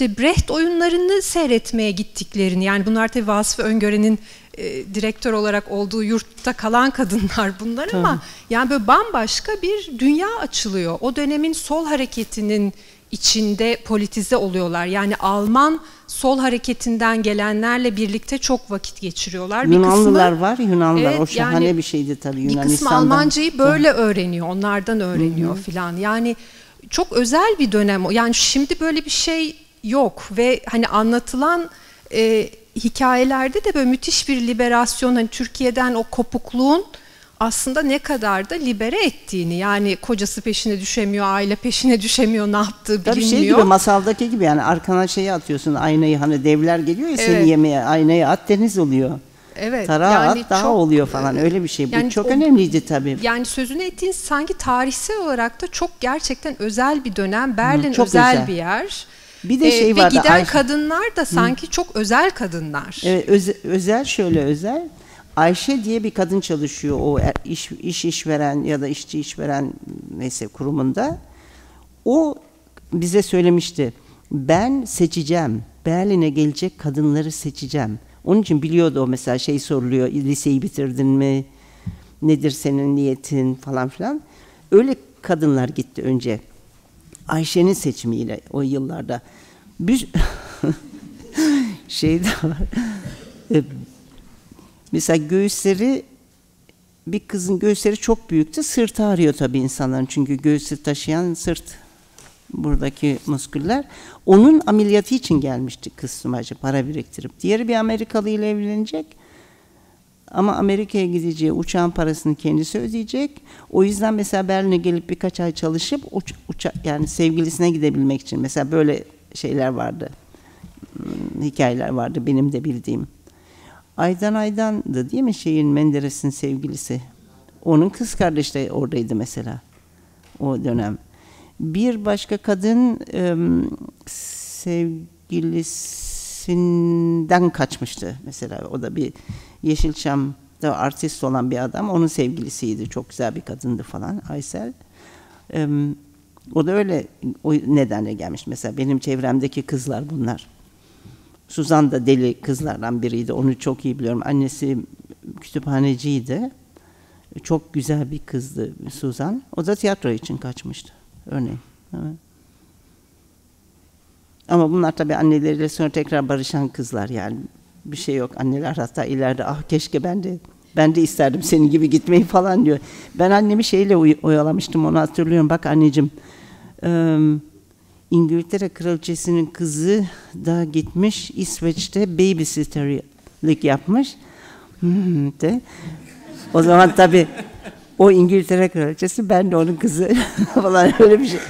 işte Brecht oyunlarını seyretmeye gittiklerini yani bunlar tabii Vasfı Öngören'in e, direktör olarak olduğu yurtta kalan kadınlar bunlar ama yani böyle bambaşka bir dünya açılıyor. O dönemin sol hareketinin içinde politize oluyorlar. Yani Alman sol hareketinden gelenlerle birlikte çok vakit geçiriyorlar. Bir Yunanlılar kısmı- var, Yunanlılar. Evet, o şahane yani bir şeydi tabii bir kısmı Yunanistan'dan. Almancayı böyle öğreniyor, onlardan öğreniyor filan. Yani çok özel bir dönem. Yani şimdi böyle bir şey yok ve hani anlatılan e, hikayelerde de böyle müthiş bir liberasyon, hani Türkiye'den o kopukluğun aslında ne kadar da libere ettiğini yani kocası peşine düşemiyor, aile peşine düşemiyor, ne yaptığı Tabii bilinmiyor. şey gibi masaldaki gibi yani arkana şeyi atıyorsun aynayı hani devler geliyor ya seni Evet. yemeye aynayı at deniz oluyor. evet, Tarağı yani at daha çok, oluyor falan öyle bir şey. Bu yani çok o- önemliydi tabii. Yani sözünü ettiğiniz sanki tarihsel olarak da çok gerçekten özel bir dönem. Berlin çok özel, özel. bir yer. Bir de Ee, şey ve vardı. giden Ay- kadınlar da sanki çok özel kadınlar. Evet, öze- özel şöyle özel. Ayşe diye bir kadın çalışıyor o er- iş iş işveren ya da işçi işveren neyse kurumunda. O bize söylemişti. Ben seçeceğim. Berlin'e gelecek kadınları seçeceğim. Onun için biliyordu o mesela şey soruluyor. Liseyi bitirdin mi? Nedir senin niyetin falan filan. Öyle kadınlar gitti önce. Ayşe'nin seçimiyle o yıllarda. Bir şey de var. E, mesela göğüsleri bir kızın göğüsleri çok büyüktü. Sırtı ağrıyor tabii insanların. Çünkü göğüsü taşıyan sırt buradaki musküller. Onun ameliyatı için gelmişti kız sumacı para biriktirip. Diğeri bir Amerikalı ile evlenecek. Ama Amerika'ya gideceği uçağın parasını kendisi ödeyecek. O yüzden mesela Berlin'e gelip birkaç ay çalışıp uç, uça, yani sevgilisine gidebilmek için mesela böyle şeyler vardı. Hmm, hikayeler vardı benim de bildiğim. Aydan Aydan'dı değil mi şeyin Menderes'in sevgilisi? Onun kız kardeşi de oradaydı mesela o dönem. Bir başka kadın sevgilisinden kaçmıştı mesela. O da bir Yeşilçam'da artist olan bir adam. Onun sevgilisiydi. Çok güzel bir kadındı falan Aysel. E, o da öyle o nedenle gelmiş. Mesela benim çevremdeki kızlar bunlar. Suzan da deli kızlardan biriydi. Onu çok iyi biliyorum. Annesi kütüphaneciydi. Çok güzel bir kızdı Suzan. O da tiyatro için kaçmıştı. Örneğin. Ama bunlar tabii anneleriyle sonra tekrar barışan kızlar yani. Bir şey yok. Anneler hatta ileride ah keşke ben de ben de isterdim senin gibi gitmeyi falan diyor. Ben annemi şeyle oyalamıştım onu hatırlıyorum. Bak anneciğim İngiltere kraliçesinin kızı da gitmiş İsveç'te babysitterlik yapmış. Hmm, de. O zaman tabii o İngiltere kraliçesi ben de onun kızı falan öyle bir şey.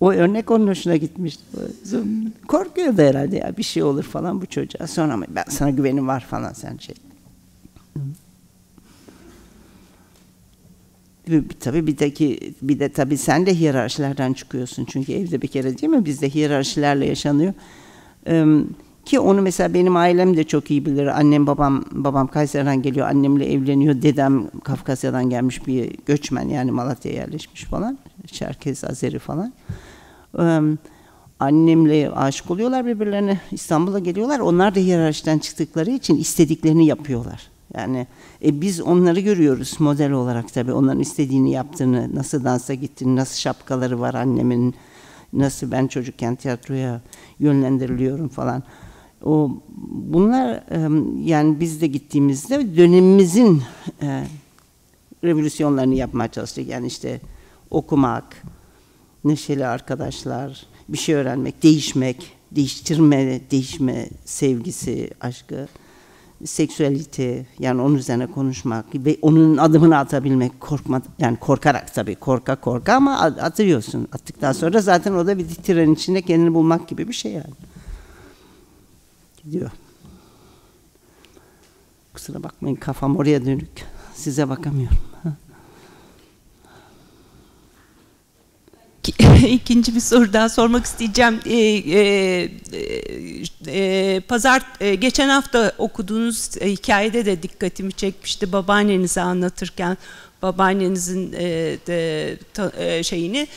O örnek onun hoşuna gitmişti. Korkuyordu herhalde ya bir şey olur falan bu çocuğa. Sonra ama ben sana güvenim var falan sen şey. Tabii bir de ki bir de tabii sen de hiyerarşilerden çıkıyorsun çünkü evde bir kere değil mi bizde hiyerarşilerle yaşanıyor. Ki onu mesela benim ailem de çok iyi bilir. Annem babam babam Kayseri'den geliyor. Annemle evleniyor. Dedem Kafkasya'dan gelmiş bir göçmen yani Malatya'ya yerleşmiş falan. Çerkez, Azeri falan. Annemle aşık oluyorlar birbirlerine. İstanbul'a geliyorlar. Onlar da hiyerarşiden çıktıkları için istediklerini yapıyorlar. Yani e, biz onları görüyoruz model olarak tabii. Onların istediğini yaptığını, nasıl dansa gittiğini, nasıl şapkaları var annemin, nasıl ben çocukken tiyatroya yönlendiriliyorum falan. O bunlar yani biz de gittiğimizde dönemimizin e, revolüsyonlarını yapmaya çalıştık. Yani işte okumak, neşeli arkadaşlar, bir şey öğrenmek, değişmek, değiştirme, değişme sevgisi, aşkı, seksüalite yani onun üzerine konuşmak ve onun adımını atabilmek korkma yani korkarak tabii korka korka ama atıyorsun. Attıktan sonra zaten o da bir tren içinde kendini bulmak gibi bir şey yani gidiyor. Kusura bakmayın kafam oraya dönük. Size bakamıyorum. İkinci bir soru sormak isteyeceğim. Ee, e, e, pazar e, geçen hafta okuduğunuz hikayede de dikkatimi çekmişti. Babaannenizi anlatırken babaannenizin e, de, ta, e, şeyini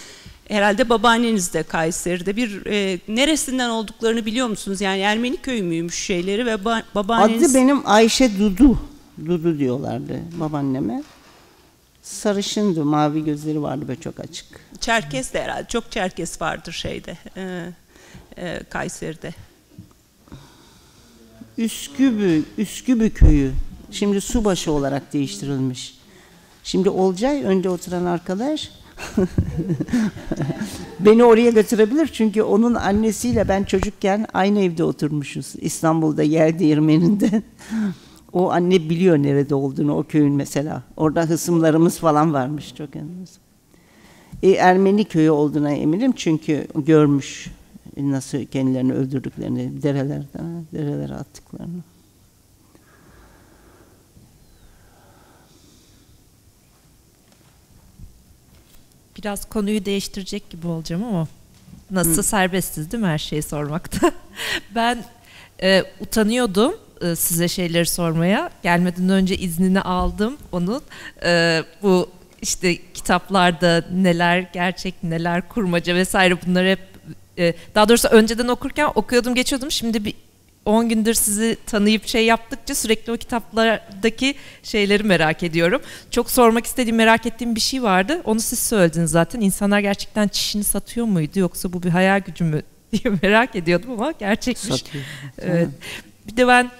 herhalde babaanneniz de Kayseri'de bir e, neresinden olduklarını biliyor musunuz? Yani Ermeni köyü müymüş şeyleri ve ba, babaanneniz... Adı benim Ayşe Dudu. Dudu diyorlardı babaanneme. Sarışındı, mavi gözleri vardı böyle çok açık. Çerkes de herhalde, çok Çerkes vardır şeyde, e, e, Kayseri'de. Üskübü, Üskübü köyü. Şimdi subaşı olarak değiştirilmiş. Şimdi Olcay önde oturan arkadaş Beni oraya götürebilir çünkü onun annesiyle ben çocukken aynı evde oturmuşuz. İstanbul'da yer değirmeninde. O anne biliyor nerede olduğunu o köyün mesela. Orada hısımlarımız falan varmış çok enteresan. E, Ermeni köyü olduğuna eminim çünkü görmüş nasıl kendilerini öldürdüklerini, derelerden, derelere attıklarını. Biraz konuyu değiştirecek gibi olacağım ama nasıl Hı. serbestsiz değil mi her şeyi sormakta? ben e, utanıyordum e, size şeyleri sormaya. Gelmeden önce iznini aldım onun. E, bu işte kitaplarda neler gerçek neler kurmaca vesaire bunları hep e, daha doğrusu önceden okurken okuyordum geçiyordum. Şimdi bir 10 gündür sizi tanıyıp şey yaptıkça sürekli o kitaplardaki şeyleri merak ediyorum. Çok sormak istediğim, merak ettiğim bir şey vardı. Onu siz söylediniz zaten. İnsanlar gerçekten çişini satıyor muydu yoksa bu bir hayal gücü mü diye merak ediyordum ama gerçekmiş. Satıyor. Evet. Bir de ben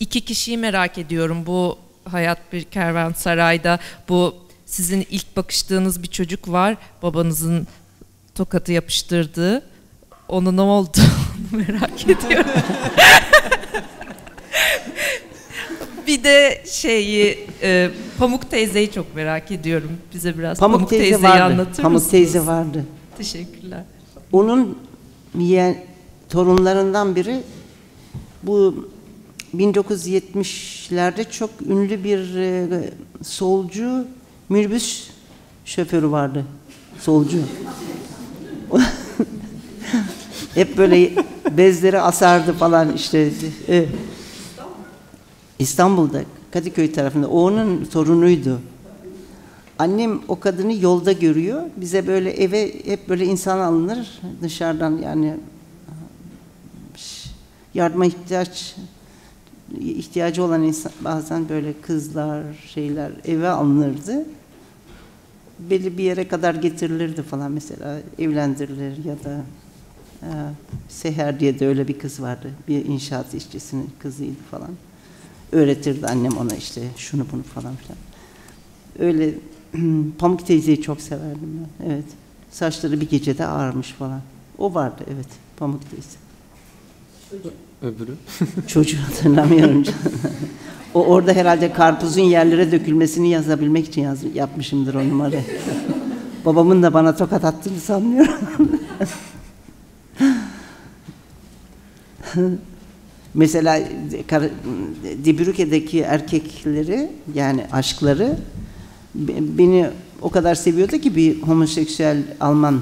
iki kişiyi merak ediyorum. Bu Hayat Bir Kervansaray'da bu sizin ilk bakıştığınız bir çocuk var. Babanızın tokatı yapıştırdığı. Onun ne oldu? Merak ediyorum. bir de şeyi e, Pamuk teyzeyi çok merak ediyorum. Bize biraz Pamuk, Pamuk teyze teyzeyi vardı. anlatır Pamuk mısınız? teyze vardı. Teşekkürler. Onun yeğen, torunlarından biri bu 1970'lerde çok ünlü bir e, solcu minibüs şoförü vardı. Solcu. Hep böyle bezleri asardı falan işte. E, İstanbul'da Kadıköy tarafında. O onun torunuydu. Annem o kadını yolda görüyor. Bize böyle eve hep böyle insan alınır dışarıdan yani yardıma ihtiyaç ihtiyacı olan insan bazen böyle kızlar şeyler eve alınırdı. Belli bir yere kadar getirilirdi falan mesela evlendirilir ya da e, Seher diye de öyle bir kız vardı. Bir inşaat işçisinin kızıydı falan. Öğretirdi annem ona işte şunu bunu falan filan. Öyle Pamuk teyzeyi çok severdim ben. Evet. Saçları bir gecede ağarmış falan. O vardı evet. Pamuk teyze. Öbürü. Çocuğu hatırlamıyorum canım. o orada herhalde karpuzun yerlere dökülmesini yazabilmek için yaz, yapmışımdır o numarayı. Babamın da bana tokat attığını sanmıyorum. Mesela Kar- Dibürüke'deki erkekleri yani aşkları be- beni o kadar seviyordu ki bir homoseksüel Alman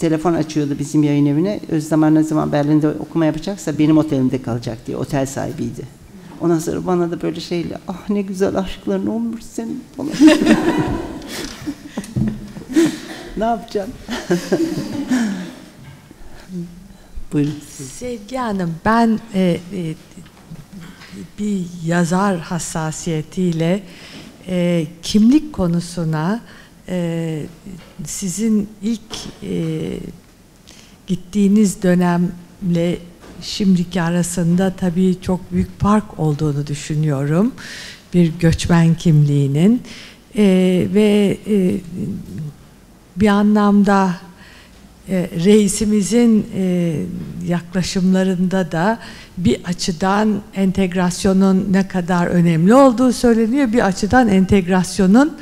telefon açıyordu bizim yayın evine. Özlem ne zaman Berlin'de okuma yapacaksa benim otelimde kalacak diye otel sahibiydi. Ondan sonra bana da böyle şeyle ah ne güzel aşkların olmuş senin falan. ne yapacaksın? Buyurun. Sevgi Hanım, ben e, e, bir yazar hassasiyetiyle e, kimlik konusuna e, sizin ilk e, gittiğiniz dönemle şimdiki arasında tabii çok büyük fark olduğunu düşünüyorum. Bir göçmen kimliğinin E, ve e, bir anlamda e, reisimizin yaklaşımlarında da bir açıdan entegrasyonun ne kadar önemli olduğu söyleniyor. Bir açıdan entegrasyonun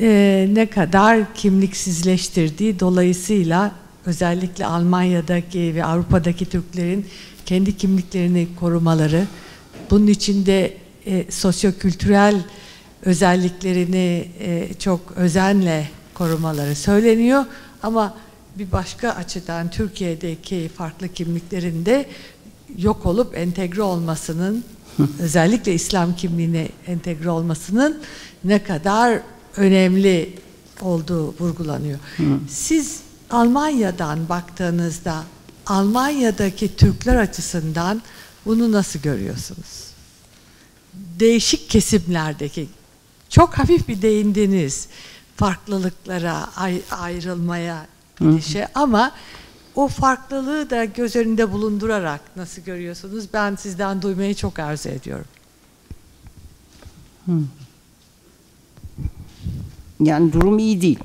e, ne kadar kimliksizleştirdiği dolayısıyla özellikle Almanya'daki ve Avrupa'daki Türklerin kendi kimliklerini korumaları, bunun içinde e, sosyokültürel özelliklerini e, çok özenle korumaları söyleniyor. Ama bir başka açıdan Türkiye'deki farklı kimliklerin de yok olup entegre olmasının özellikle İslam kimliğine entegre olmasının ne kadar önemli olduğu vurgulanıyor. Siz Almanya'dan baktığınızda Almanya'daki Türkler açısından bunu nasıl görüyorsunuz? Değişik kesimlerdeki çok hafif bir değindiniz farklılıklara, ay- ayrılmaya, gidişe ama o farklılığı da göz önünde bulundurarak nasıl görüyorsunuz? Ben sizden duymayı çok arzu ediyorum. Yani durum iyi değil.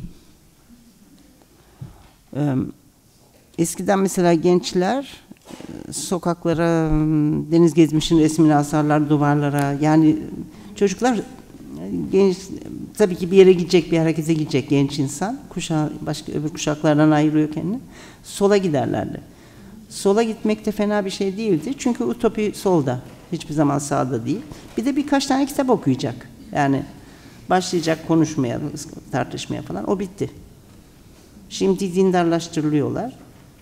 Eskiden mesela gençler e, sokaklara m, Deniz Gezmiş'in resmini asarlar duvarlara. Yani çocuklar e, genç tabii ki bir yere gidecek, bir harekete gidecek genç insan. Kuşağı başka öbür kuşaklardan ayırıyor kendini. Sola giderlerdi. Sola gitmek de fena bir şey değildi. Çünkü utopi solda. Hiçbir zaman sağda değil. Bir de birkaç tane kitap okuyacak. Yani başlayacak konuşmaya, tartışmaya falan. O bitti. Şimdi dindarlaştırılıyorlar.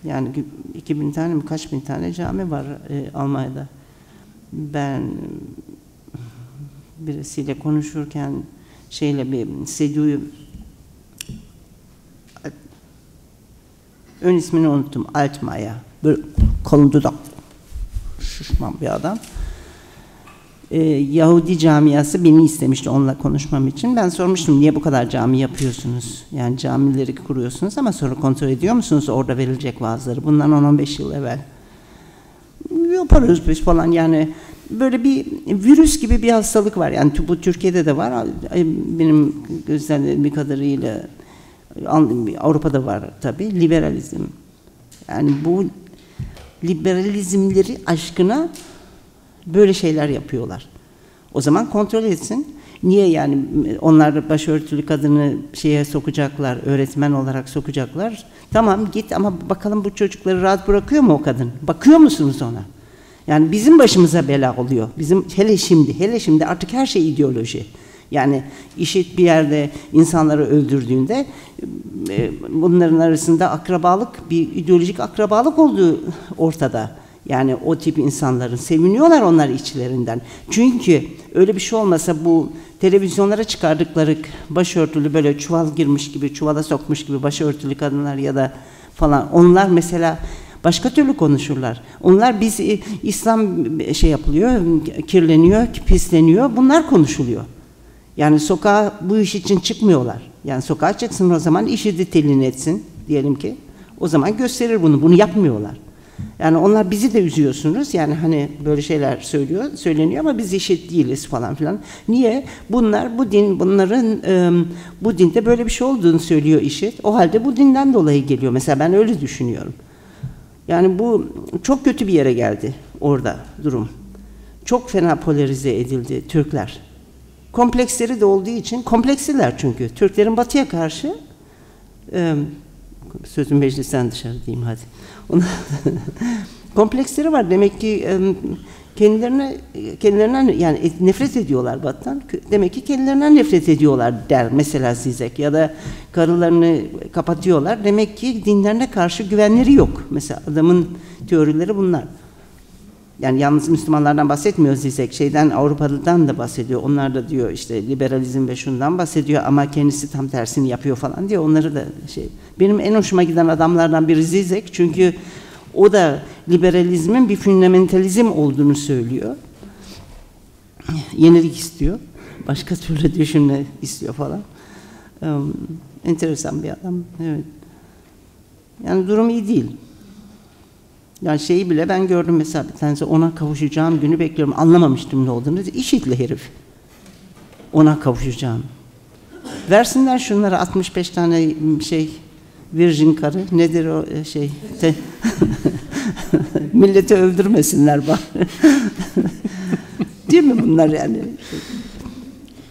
Yani 2000 tane mi kaç bin tane cami var e, Almanya'da. Ben birisiyle konuşurken şeyle bir Sedu'yu ön ismini unuttum. Altmaier. Böyle kolunda da şişman bir adam. Ee, Yahudi camiası beni istemişti onunla konuşmam için. Ben sormuştum niye bu kadar cami yapıyorsunuz? Yani camileri kuruyorsunuz ama sonra kontrol ediyor musunuz orada verilecek vaazları? Bundan 10-15 yıl evvel. Yaparız biz falan yani böyle bir virüs gibi bir hastalık var. Yani bu Türkiye'de de var. Benim gözlemlediğim kadarıyla Avrupa'da var tabii. Liberalizm. Yani bu liberalizmleri aşkına böyle şeyler yapıyorlar. O zaman kontrol etsin. Niye yani onlar başörtülü kadını şeye sokacaklar, öğretmen olarak sokacaklar. Tamam git ama bakalım bu çocukları rahat bırakıyor mu o kadın? Bakıyor musunuz ona? Yani bizim başımıza bela oluyor. Bizim hele şimdi, hele şimdi artık her şey ideoloji. Yani işit bir yerde insanları öldürdüğünde e, bunların arasında akrabalık, bir ideolojik akrabalık olduğu ortada. Yani o tip insanların seviniyorlar onlar içlerinden. Çünkü öyle bir şey olmasa bu televizyonlara çıkardıkları başörtülü böyle çuval girmiş gibi, çuvala sokmuş gibi başörtülü kadınlar ya da falan onlar mesela başka türlü konuşurlar. Onlar biz e, İslam şey yapılıyor, kirleniyor, pisleniyor. Bunlar konuşuluyor. Yani sokağa bu iş için çıkmıyorlar. Yani sokağa çıksın o zaman işi de telin etsin diyelim ki. O zaman gösterir bunu. Bunu yapmıyorlar. Yani onlar bizi de üzüyorsunuz. Yani hani böyle şeyler söylüyor, söyleniyor ama biz eşit değiliz falan filan. Niye? Bunlar bu din, bunların e, bu dinde böyle bir şey olduğunu söylüyor işit. O halde bu dinden dolayı geliyor. Mesela ben öyle düşünüyorum. Yani bu çok kötü bir yere geldi orada durum. Çok fena polarize edildi Türkler. Kompleksleri de olduğu için, kompleksiler çünkü. Türklerin batıya karşı, e, sözün meclisten dışarı diyeyim hadi. kompleksleri var. Demek ki e, kendilerine kendilerinden yani nefret ediyorlar battan. Demek ki kendilerinden nefret ediyorlar der mesela Zizek ya da karılarını kapatıyorlar. Demek ki dinlerine karşı güvenleri yok. Mesela adamın teorileri bunlar. Yani yalnız Müslümanlardan bahsetmiyor Zizek. Şeyden Avrupalı'dan da bahsediyor. Onlar da diyor işte liberalizm ve şundan bahsediyor ama kendisi tam tersini yapıyor falan diyor. Onları da şey. Benim en hoşuma giden adamlardan biri Zizek. Çünkü o da liberalizmin bir fundamentalizm olduğunu söylüyor. Yenilik istiyor. Başka türlü düşünme istiyor falan. Um, enteresan bir adam. Evet. Yani durum iyi değil. Yani şeyi bile ben gördüm mesela bir tanesi ona kavuşacağım günü bekliyorum. Anlamamıştım ne olduğunu. İşitli herif. Ona kavuşacağım. Versinler şunlara 65 tane şey virgin karı. Nedir o şey? Te Milleti öldürmesinler bak. Değil mi bunlar yani?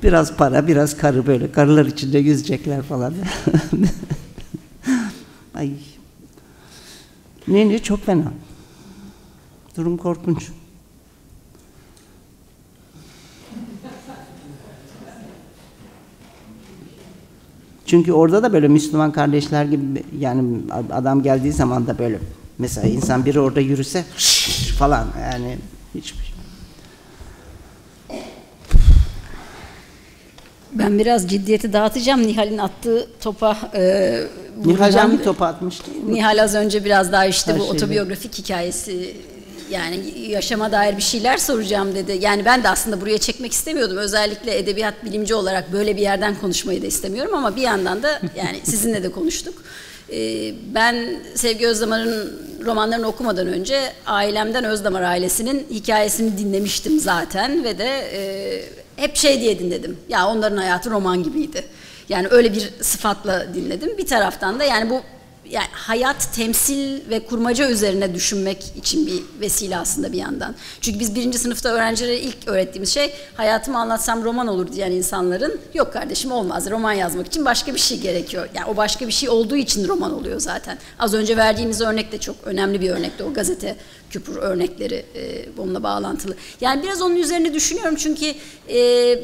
Biraz para, biraz karı böyle. Karılar içinde yüzecekler falan. Ay. Ne ne çok fena. Durum korkunç. Çünkü orada da böyle Müslüman kardeşler gibi yani adam geldiği zaman da böyle mesela insan biri orada yürüse falan yani hiçbir şey. Ben biraz ciddiyeti dağıtacağım. Nihal'in attığı topa e, Nihal hangi topa atmıştı? Nihal az önce biraz daha işte Her bu şeyde. otobiyografik hikayesi yani yaşama dair bir şeyler soracağım dedi. Yani ben de aslında buraya çekmek istemiyordum. Özellikle edebiyat bilimci olarak böyle bir yerden konuşmayı da istemiyorum ama bir yandan da yani sizinle de konuştuk. Ee, Ben Sevgi Özdamar'ın romanlarını okumadan önce ailemden Özdamar ailesinin hikayesini dinlemiştim zaten ve de e, hep şey diye dinledim. Ya onların hayatı roman gibiydi. Yani öyle bir sıfatla dinledim. Bir taraftan da yani bu yani hayat temsil ve kurmaca üzerine düşünmek için bir vesile aslında bir yandan. Çünkü biz birinci sınıfta öğrencilere ilk öğrettiğimiz şey hayatımı anlatsam roman olur diyen insanların yok kardeşim olmaz roman yazmak için başka bir şey gerekiyor. Yani o başka bir şey olduğu için roman oluyor zaten. Az önce verdiğiniz örnek de çok önemli bir örnekti o gazete küpür örnekleri e, bununla bağlantılı. Yani biraz onun üzerine düşünüyorum çünkü e,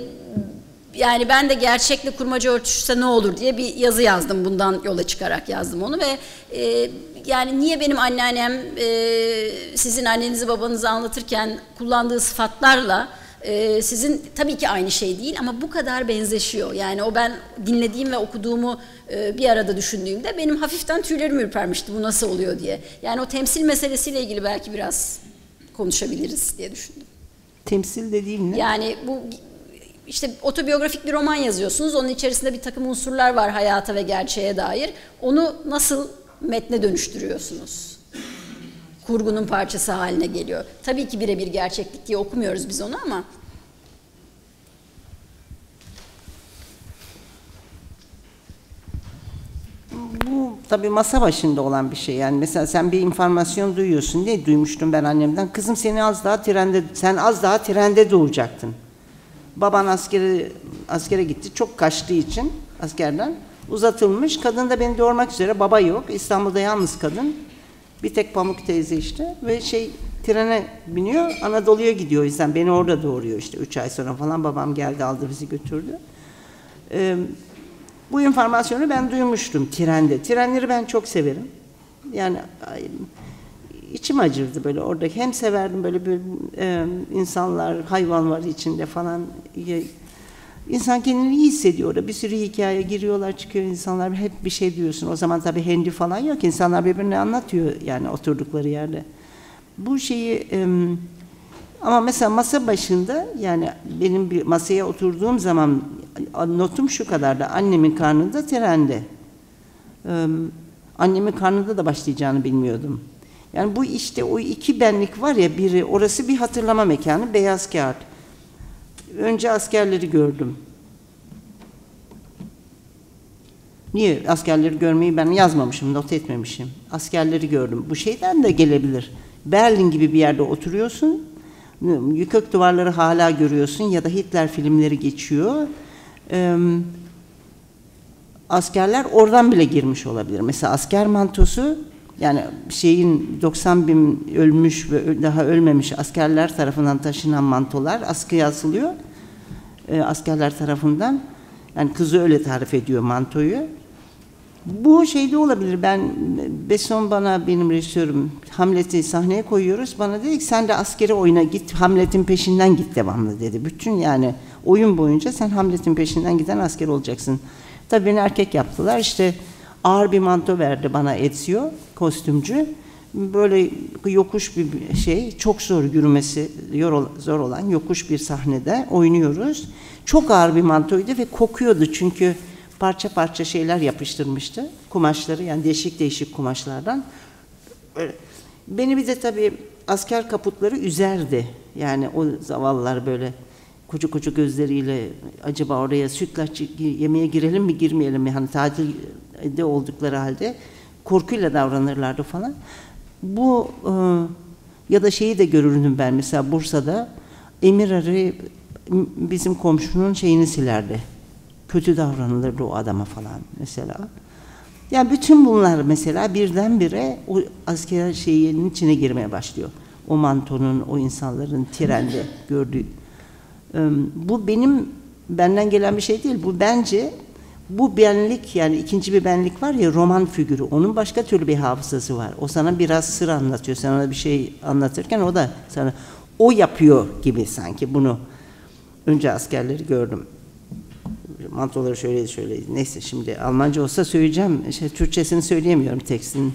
yani ben de gerçekle kurmaca örtüşse ne olur diye bir yazı yazdım. Bundan yola çıkarak yazdım onu ve e, yani niye benim anneannem e, sizin annenizi babanızı anlatırken kullandığı sıfatlarla e, sizin tabii ki aynı şey değil ama bu kadar benzeşiyor. Yani o ben dinlediğim ve okuduğumu e, bir arada düşündüğümde benim hafiften tüylerim ürpermişti bu nasıl oluyor diye. Yani o temsil meselesiyle ilgili belki biraz konuşabiliriz diye düşündüm. Temsil dediğin ne? Yani bu işte otobiyografik bir roman yazıyorsunuz. Onun içerisinde bir takım unsurlar var hayata ve gerçeğe dair. Onu nasıl metne dönüştürüyorsunuz? Kurgunun parçası haline geliyor. Tabii ki birebir gerçeklik diye okumuyoruz biz onu ama Bu tabii masa başında olan bir şey. Yani mesela sen bir informasyon duyuyorsun. Ne duymuştum ben annemden? Kızım seni az daha trende, sen az daha trende doğacaktın. Baban askere, askere gitti. Çok kaçtığı için askerden uzatılmış. Kadın da beni doğurmak üzere. Baba yok. İstanbul'da yalnız kadın. Bir tek Pamuk teyze işte. Ve şey trene biniyor. Anadolu'ya gidiyor. Yüzden beni orada doğuruyor işte. Üç ay sonra falan babam geldi aldı bizi götürdü. Ee, bu informasyonu ben duymuştum trende. Trenleri ben çok severim. Yani içim acırdı böyle oradaki. Hem severdim böyle bir e, insanlar, hayvan var içinde falan. İnsan kendini iyi hissediyor orada. Bir sürü hikaye giriyorlar, çıkıyor insanlar. Hep bir şey diyorsun. O zaman tabii hendi falan yok. İnsanlar birbirine anlatıyor yani oturdukları yerde. Bu şeyi e, ama mesela masa başında yani benim bir masaya oturduğum zaman notum şu kadardı. Annemin karnında trende. Ee, annemin karnında da başlayacağını bilmiyordum. Yani bu işte o iki benlik var ya biri orası bir hatırlama mekanı beyaz kağıt. Önce askerleri gördüm. Niye askerleri görmeyi ben yazmamışım, not etmemişim. Askerleri gördüm. Bu şeyden de gelebilir. Berlin gibi bir yerde oturuyorsun. Yıkık duvarları hala görüyorsun ya da Hitler filmleri geçiyor. Ee, askerler oradan bile girmiş olabilir. Mesela asker mantosu yani şeyin 90 bin ölmüş ve daha ölmemiş askerler tarafından taşınan mantolar askıya asılıyor. Ee, askerler tarafından. Yani kızı öyle tarif ediyor mantoyu. Bu şeyde olabilir. Ben Besson bana benim rejisörüm Hamlet'i sahneye koyuyoruz. Bana dedi ki sen de askeri oyuna git. Hamlet'in peşinden git devamlı dedi. Bütün yani oyun boyunca sen Hamlet'in peşinden giden asker olacaksın. Tabii beni erkek yaptılar. İşte ağır bir manto verdi bana Ezio kostümcü. Böyle yokuş bir şey, çok zor yürümesi zor olan yokuş bir sahnede oynuyoruz. Çok ağır bir mantoydu ve kokuyordu çünkü parça parça şeyler yapıştırmıştı. Kumaşları yani değişik değişik kumaşlardan. Beni bir de tabii asker kaputları üzerdi. Yani o zavallılar böyle koca koca gözleriyle acaba oraya sütlaç yemeye girelim mi girmeyelim mi? Hani tatilde oldukları halde korkuyla davranırlardı falan. Bu e, ya da şeyi de görürdüm ben mesela Bursa'da Emir Arı bizim komşunun şeyini silerdi kötü davranılırdı o adama falan mesela. Yani bütün bunlar mesela birdenbire o asker şeyinin içine girmeye başlıyor. O mantonun, o insanların trende gördüğü. Bu benim benden gelen bir şey değil. Bu bence bu benlik yani ikinci bir benlik var ya roman figürü. Onun başka türlü bir hafızası var. O sana biraz sır anlatıyor. Sen ona bir şey anlatırken o da sana o yapıyor gibi sanki bunu. Önce askerleri gördüm mantoları şöyleydi şöyleydi. Neyse şimdi Almanca olsa söyleyeceğim. İşte Türkçesini söyleyemiyorum tekstin.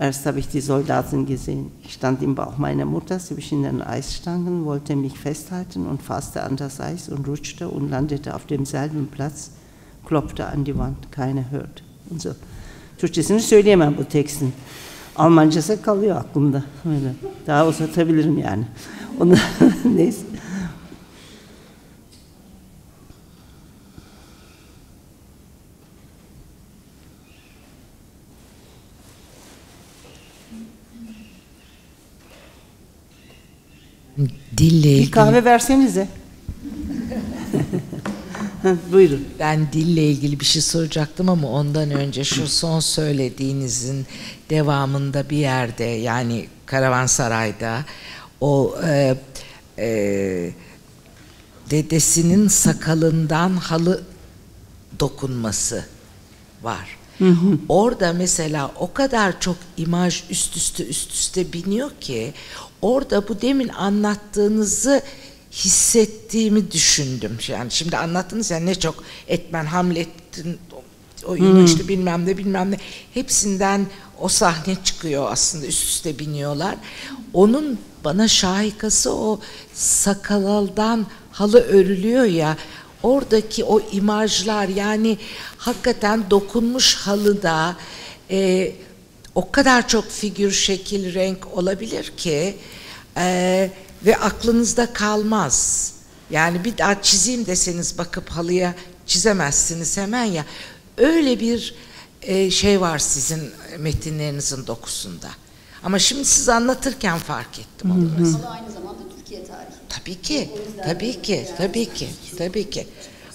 Erst habe ich die Soldaten gesehen. Ich stand im Bauch meiner Mutter zwischen den Eisstangen, wollte mich festhalten und fasste an das Eis und rutschte und landete auf demselben Platz, klopfte an die Wand, keiner hört. Und so. Türkçesini söyleyemem bu tekstin. Almancası kalıyor aklımda. Öyle. Daha uzatabilirim yani. Onu, neyse. Dille ilgili. Bir kahve versenize. Buyurun. Ben dille ilgili bir şey soracaktım ama ondan önce şu son söylediğinizin devamında bir yerde yani Karavansaray'da o e, e, dedesinin sakalından halı dokunması var. Hı hı. Orada mesela o kadar çok imaj üst üste üst üste biniyor ki orada bu demin anlattığınızı hissettiğimi düşündüm. Yani şimdi anlattınız ya ne çok Etmen Hamlet'in oyunu işte bilmem ne bilmem ne hepsinden o sahne çıkıyor aslında üst üste biniyorlar. Onun bana şahikası o sakalaldan halı örülüyor ya oradaki o imajlar yani hakikaten dokunmuş halıda e, o kadar çok figür, şekil, renk olabilir ki e, ve aklınızda kalmaz. Yani bir daha çizeyim deseniz bakıp halıya çizemezsiniz hemen ya. Öyle bir e, şey var sizin metinlerinizin dokusunda. Ama şimdi siz anlatırken fark ettim onu aynı zamanda Türkiye tarihi. Tabii ki, tabii ki, tabii ki, tabii ki.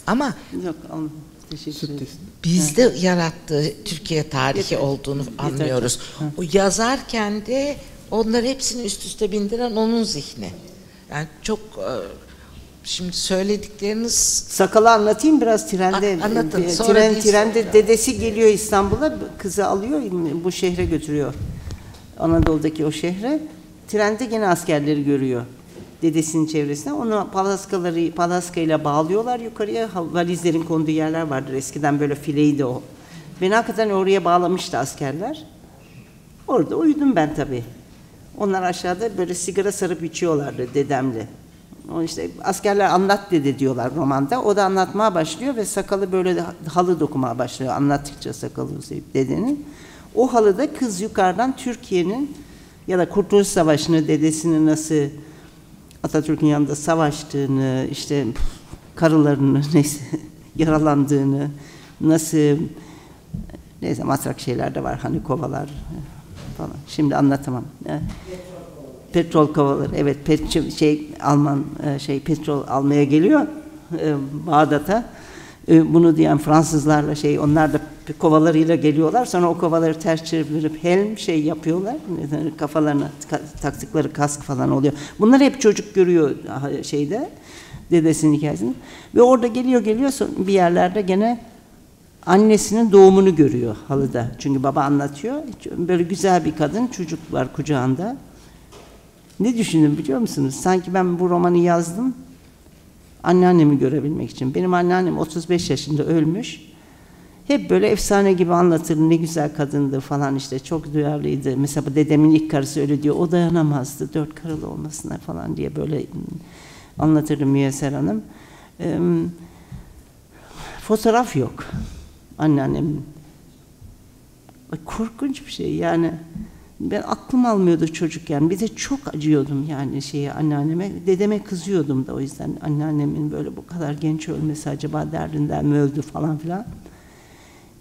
Ama Yok, anladım. Teşekkür ederim. bizde yarattığı Türkiye tarihi olduğunu anlıyoruz. O yazarken de onları hepsini üst üste bindiren onun zihni. Yani çok e, şimdi söyledikleriniz Sakalı anlatayım biraz trende. A- anlatın, e, sonra Tren, trende dedesi geliyor İstanbul'a kızı alıyor bu şehre götürüyor. Anadolu'daki o şehre. Trende gene askerleri görüyor. Dedesinin çevresine. Onu palaskaları palaska ile bağlıyorlar yukarıya. Valizlerin konduğu yerler vardır. Eskiden böyle fileydi o. Beni hakikaten oraya bağlamıştı askerler. Orada uyudum ben tabii. Onlar aşağıda böyle sigara sarıp içiyorlardı dedemle. O işte askerler anlat dede diyorlar romanda. O da anlatmaya başlıyor ve sakalı böyle halı dokumaya başlıyor anlattıkça sakalı uzayıp dedenin. O halıda kız yukarıdan Türkiye'nin ya da Kurtuluş Savaşı'nı dedesinin nasıl Atatürk'ün yanında savaştığını, işte karılarını neyse yaralandığını, nasıl neyse matrak şeyler de var hani kovalar falan. Şimdi anlatamam. Eh, Petrol kovaları. Evet, pet, şey Alman e, şey petrol almaya geliyor e, Bağdat'a. E, Bunu diyen Fransızlarla şey onlar da kovalarıyla geliyorlar. Sonra o kovaları ters çevirip helm şey yapıyorlar. Kafalarına ka- taktıkları kask falan oluyor. Bunlar hep çocuk görüyor şeyde dedesinin hikayesini. Ve orada geliyor geliyor bir yerlerde gene annesinin doğumunu görüyor halıda. Çünkü baba anlatıyor. Böyle güzel bir kadın çocuk var kucağında. Ne düşündüm biliyor musunuz? Sanki ben bu romanı yazdım anneannemi görebilmek için. Benim anneannem 35 yaşında ölmüş. Hep böyle efsane gibi anlatır ne güzel kadındı falan işte çok duyarlıydı. Mesela dedemin ilk karısı öyle diyor o dayanamazdı dört karılı olmasına falan diye böyle anlatırdı Müyesser Hanım. Ee, fotoğraf yok anneannemin. Korkunç bir şey yani. Ben aklım almıyordu çocukken. Bir de çok acıyordum yani şeye anneanneme. Dedeme kızıyordum da o yüzden anneannemin böyle bu kadar genç ölmesi acaba derdinden mi öldü falan filan.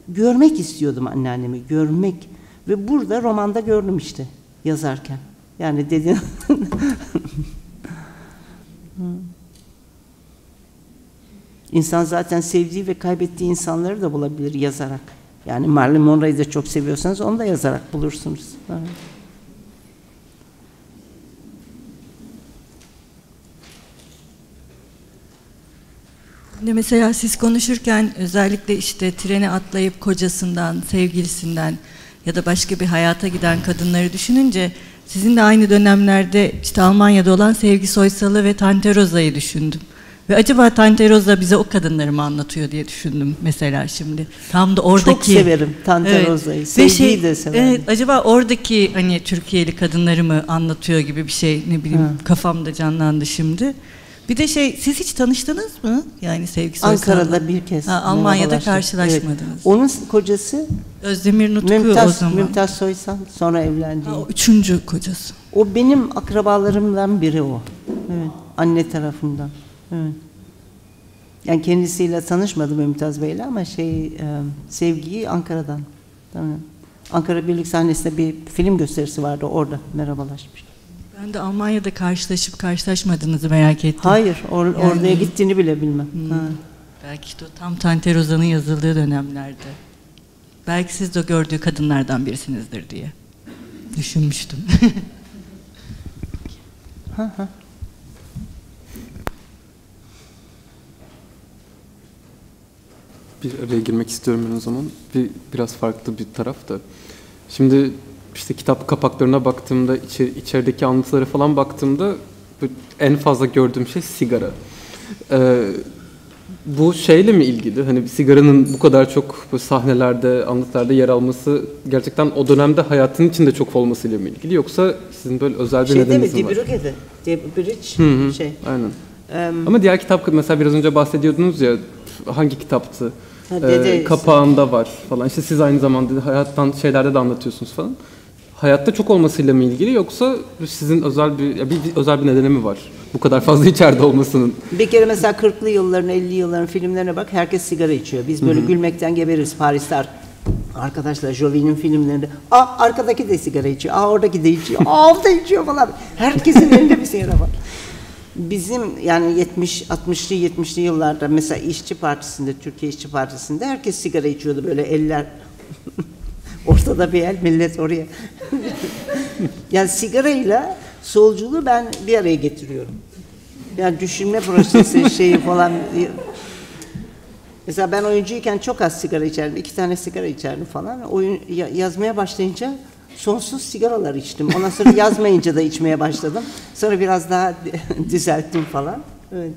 Görmek istiyordum anneannemi, görmek. Ve burada romanda gördüm işte yazarken. Yani dedi İnsan zaten sevdiği ve kaybettiği insanları da bulabilir yazarak. Yani Marilyn Monroe'yu da çok seviyorsanız onu da yazarak bulursunuz. Evet. Mesela siz konuşurken özellikle işte trene atlayıp kocasından, sevgilisinden ya da başka bir hayata giden kadınları düşününce sizin de aynı dönemlerde işte Almanya'da olan Sevgi Soysal'ı ve Tante Rosa'yı düşündüm. Ve acaba Tante Rosa bize o kadınları mı anlatıyor diye düşündüm mesela şimdi. Tam da oradaki... Çok severim Tante Rosa'yı. Ve Sevgiyi şey, de severim. Evet, acaba oradaki hani Türkiye'li kadınları mı anlatıyor gibi bir şey ne bileyim Ha. kafamda canlandı şimdi. Bir de şey siz hiç tanıştınız mı? Yani Sevgi Soysal'la. Ankara'da bir kez. Ha, Almanya'da karşılaşmadınız. Evet. Onun kocası Özdemir Nutku o Mümtaz, zaman. Mümtaz Soysal sonra evlendi. Ha, o üçüncü kocası. O benim akrabalarımdan biri o. Evet. Anne tarafından. Evet. Yani kendisiyle tanışmadım Mümtaz Bey'le ama şey e, sevgiyi Ankara'dan. Tamam. Ankara Birlik sahnesinde bir film gösterisi vardı orada merhabalaşmış. Ben de Almanya'da karşılaşıp karşılaşmadığınızı merak ettim. Hayır, or, Yani- oraya gittiğini bile bilmem. Hmm. Ha. Belki işte tam Tante Rosa'nın yazıldığı dönemlerde. Belki siz de gördüğü kadınlardan birisinizdir diye düşünmüştüm. Ha, ha. Bir araya girmek istiyorum ben o zaman. Bir biraz farklı bir taraf da. Şimdi işte kitap kapaklarına baktığımda, içer, içerideki anlatılara falan baktığımda en fazla gördüğüm şey sigara. Ee, bu şeyle mi ilgili? Hani bir sigaranın bu kadar çok bu sahnelerde, anlatılarda yer alması gerçekten o dönemde hayatın içinde çok olmasıyla mı ilgili? Yoksa sizin böyle özel bir Şey değil mi? nedeniniz mi var? Dibürüge'de. Dibürüç Hı hı, şey. Aynen. Ama diğer kitap mesela biraz önce bahsediyordunuz ya hangi kitaptı? Ha, Ee, kapağında var falan. İşte siz aynı zamanda hayattan şeylerde de anlatıyorsunuz falan. Hayatta çok olmasıyla mı ilgili yoksa sizin özel bir, ya bir özel bir nedeni mi var? Bu kadar fazla içeride olmasının. Bir kere mesela 40'lı yılların, 50'li yılların filmlerine bak herkes sigara içiyor. Biz böyle gülmekten geberiz Paris'te ar- arkadaşlar Jovi'nin filmlerinde. Aa arkadaki de sigara içiyor. Aa oradaki de içiyor. Aa o da içiyor falan. Herkesin elinde bir sigara var. Bizim yani 70 60'lı 70'li yıllarda mesela İşçi Partisi'nde, Türkiye İşçi Partisi'nde herkes sigara içiyordu böyle eller ortada bir el millet oraya. yani sigarayla solculuğu ben bir araya getiriyorum. Yani düşünme prosesi şeyi falan. Mesela ben oyuncuyken çok az sigara içerdim. iki tane sigara içerdim falan. Oyun ya- yazmaya başlayınca sonsuz sigaralar içtim. Ondan sonra yazmayınca da içmeye başladım. Sonra biraz daha düzelttim falan. Evet.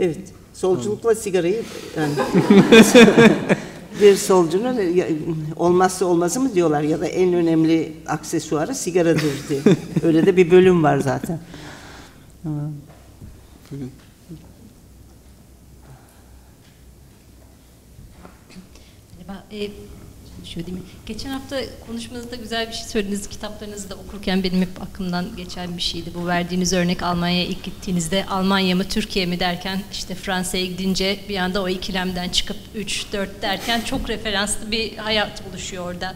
Evet. Solculukla sigarayı yani bir solcunun olmazsa olmazı mı diyorlar ya da en önemli aksesuarı sigaradır diye. Öyle de bir bölüm var zaten. Merhaba. Ee, şöyle diyeyim. Geçen hafta konuşmanızda güzel bir şey söylediniz. Kitaplarınızı da okurken benim hep aklımdan geçen bir şeydi. Bu verdiğiniz örnek Almanya'ya ilk gittiğinizde Almanya mı Türkiye mi derken işte Fransa'ya gidince bir anda o ikilemden çıkıp 3 4 derken çok referanslı bir hayat oluşuyor orada.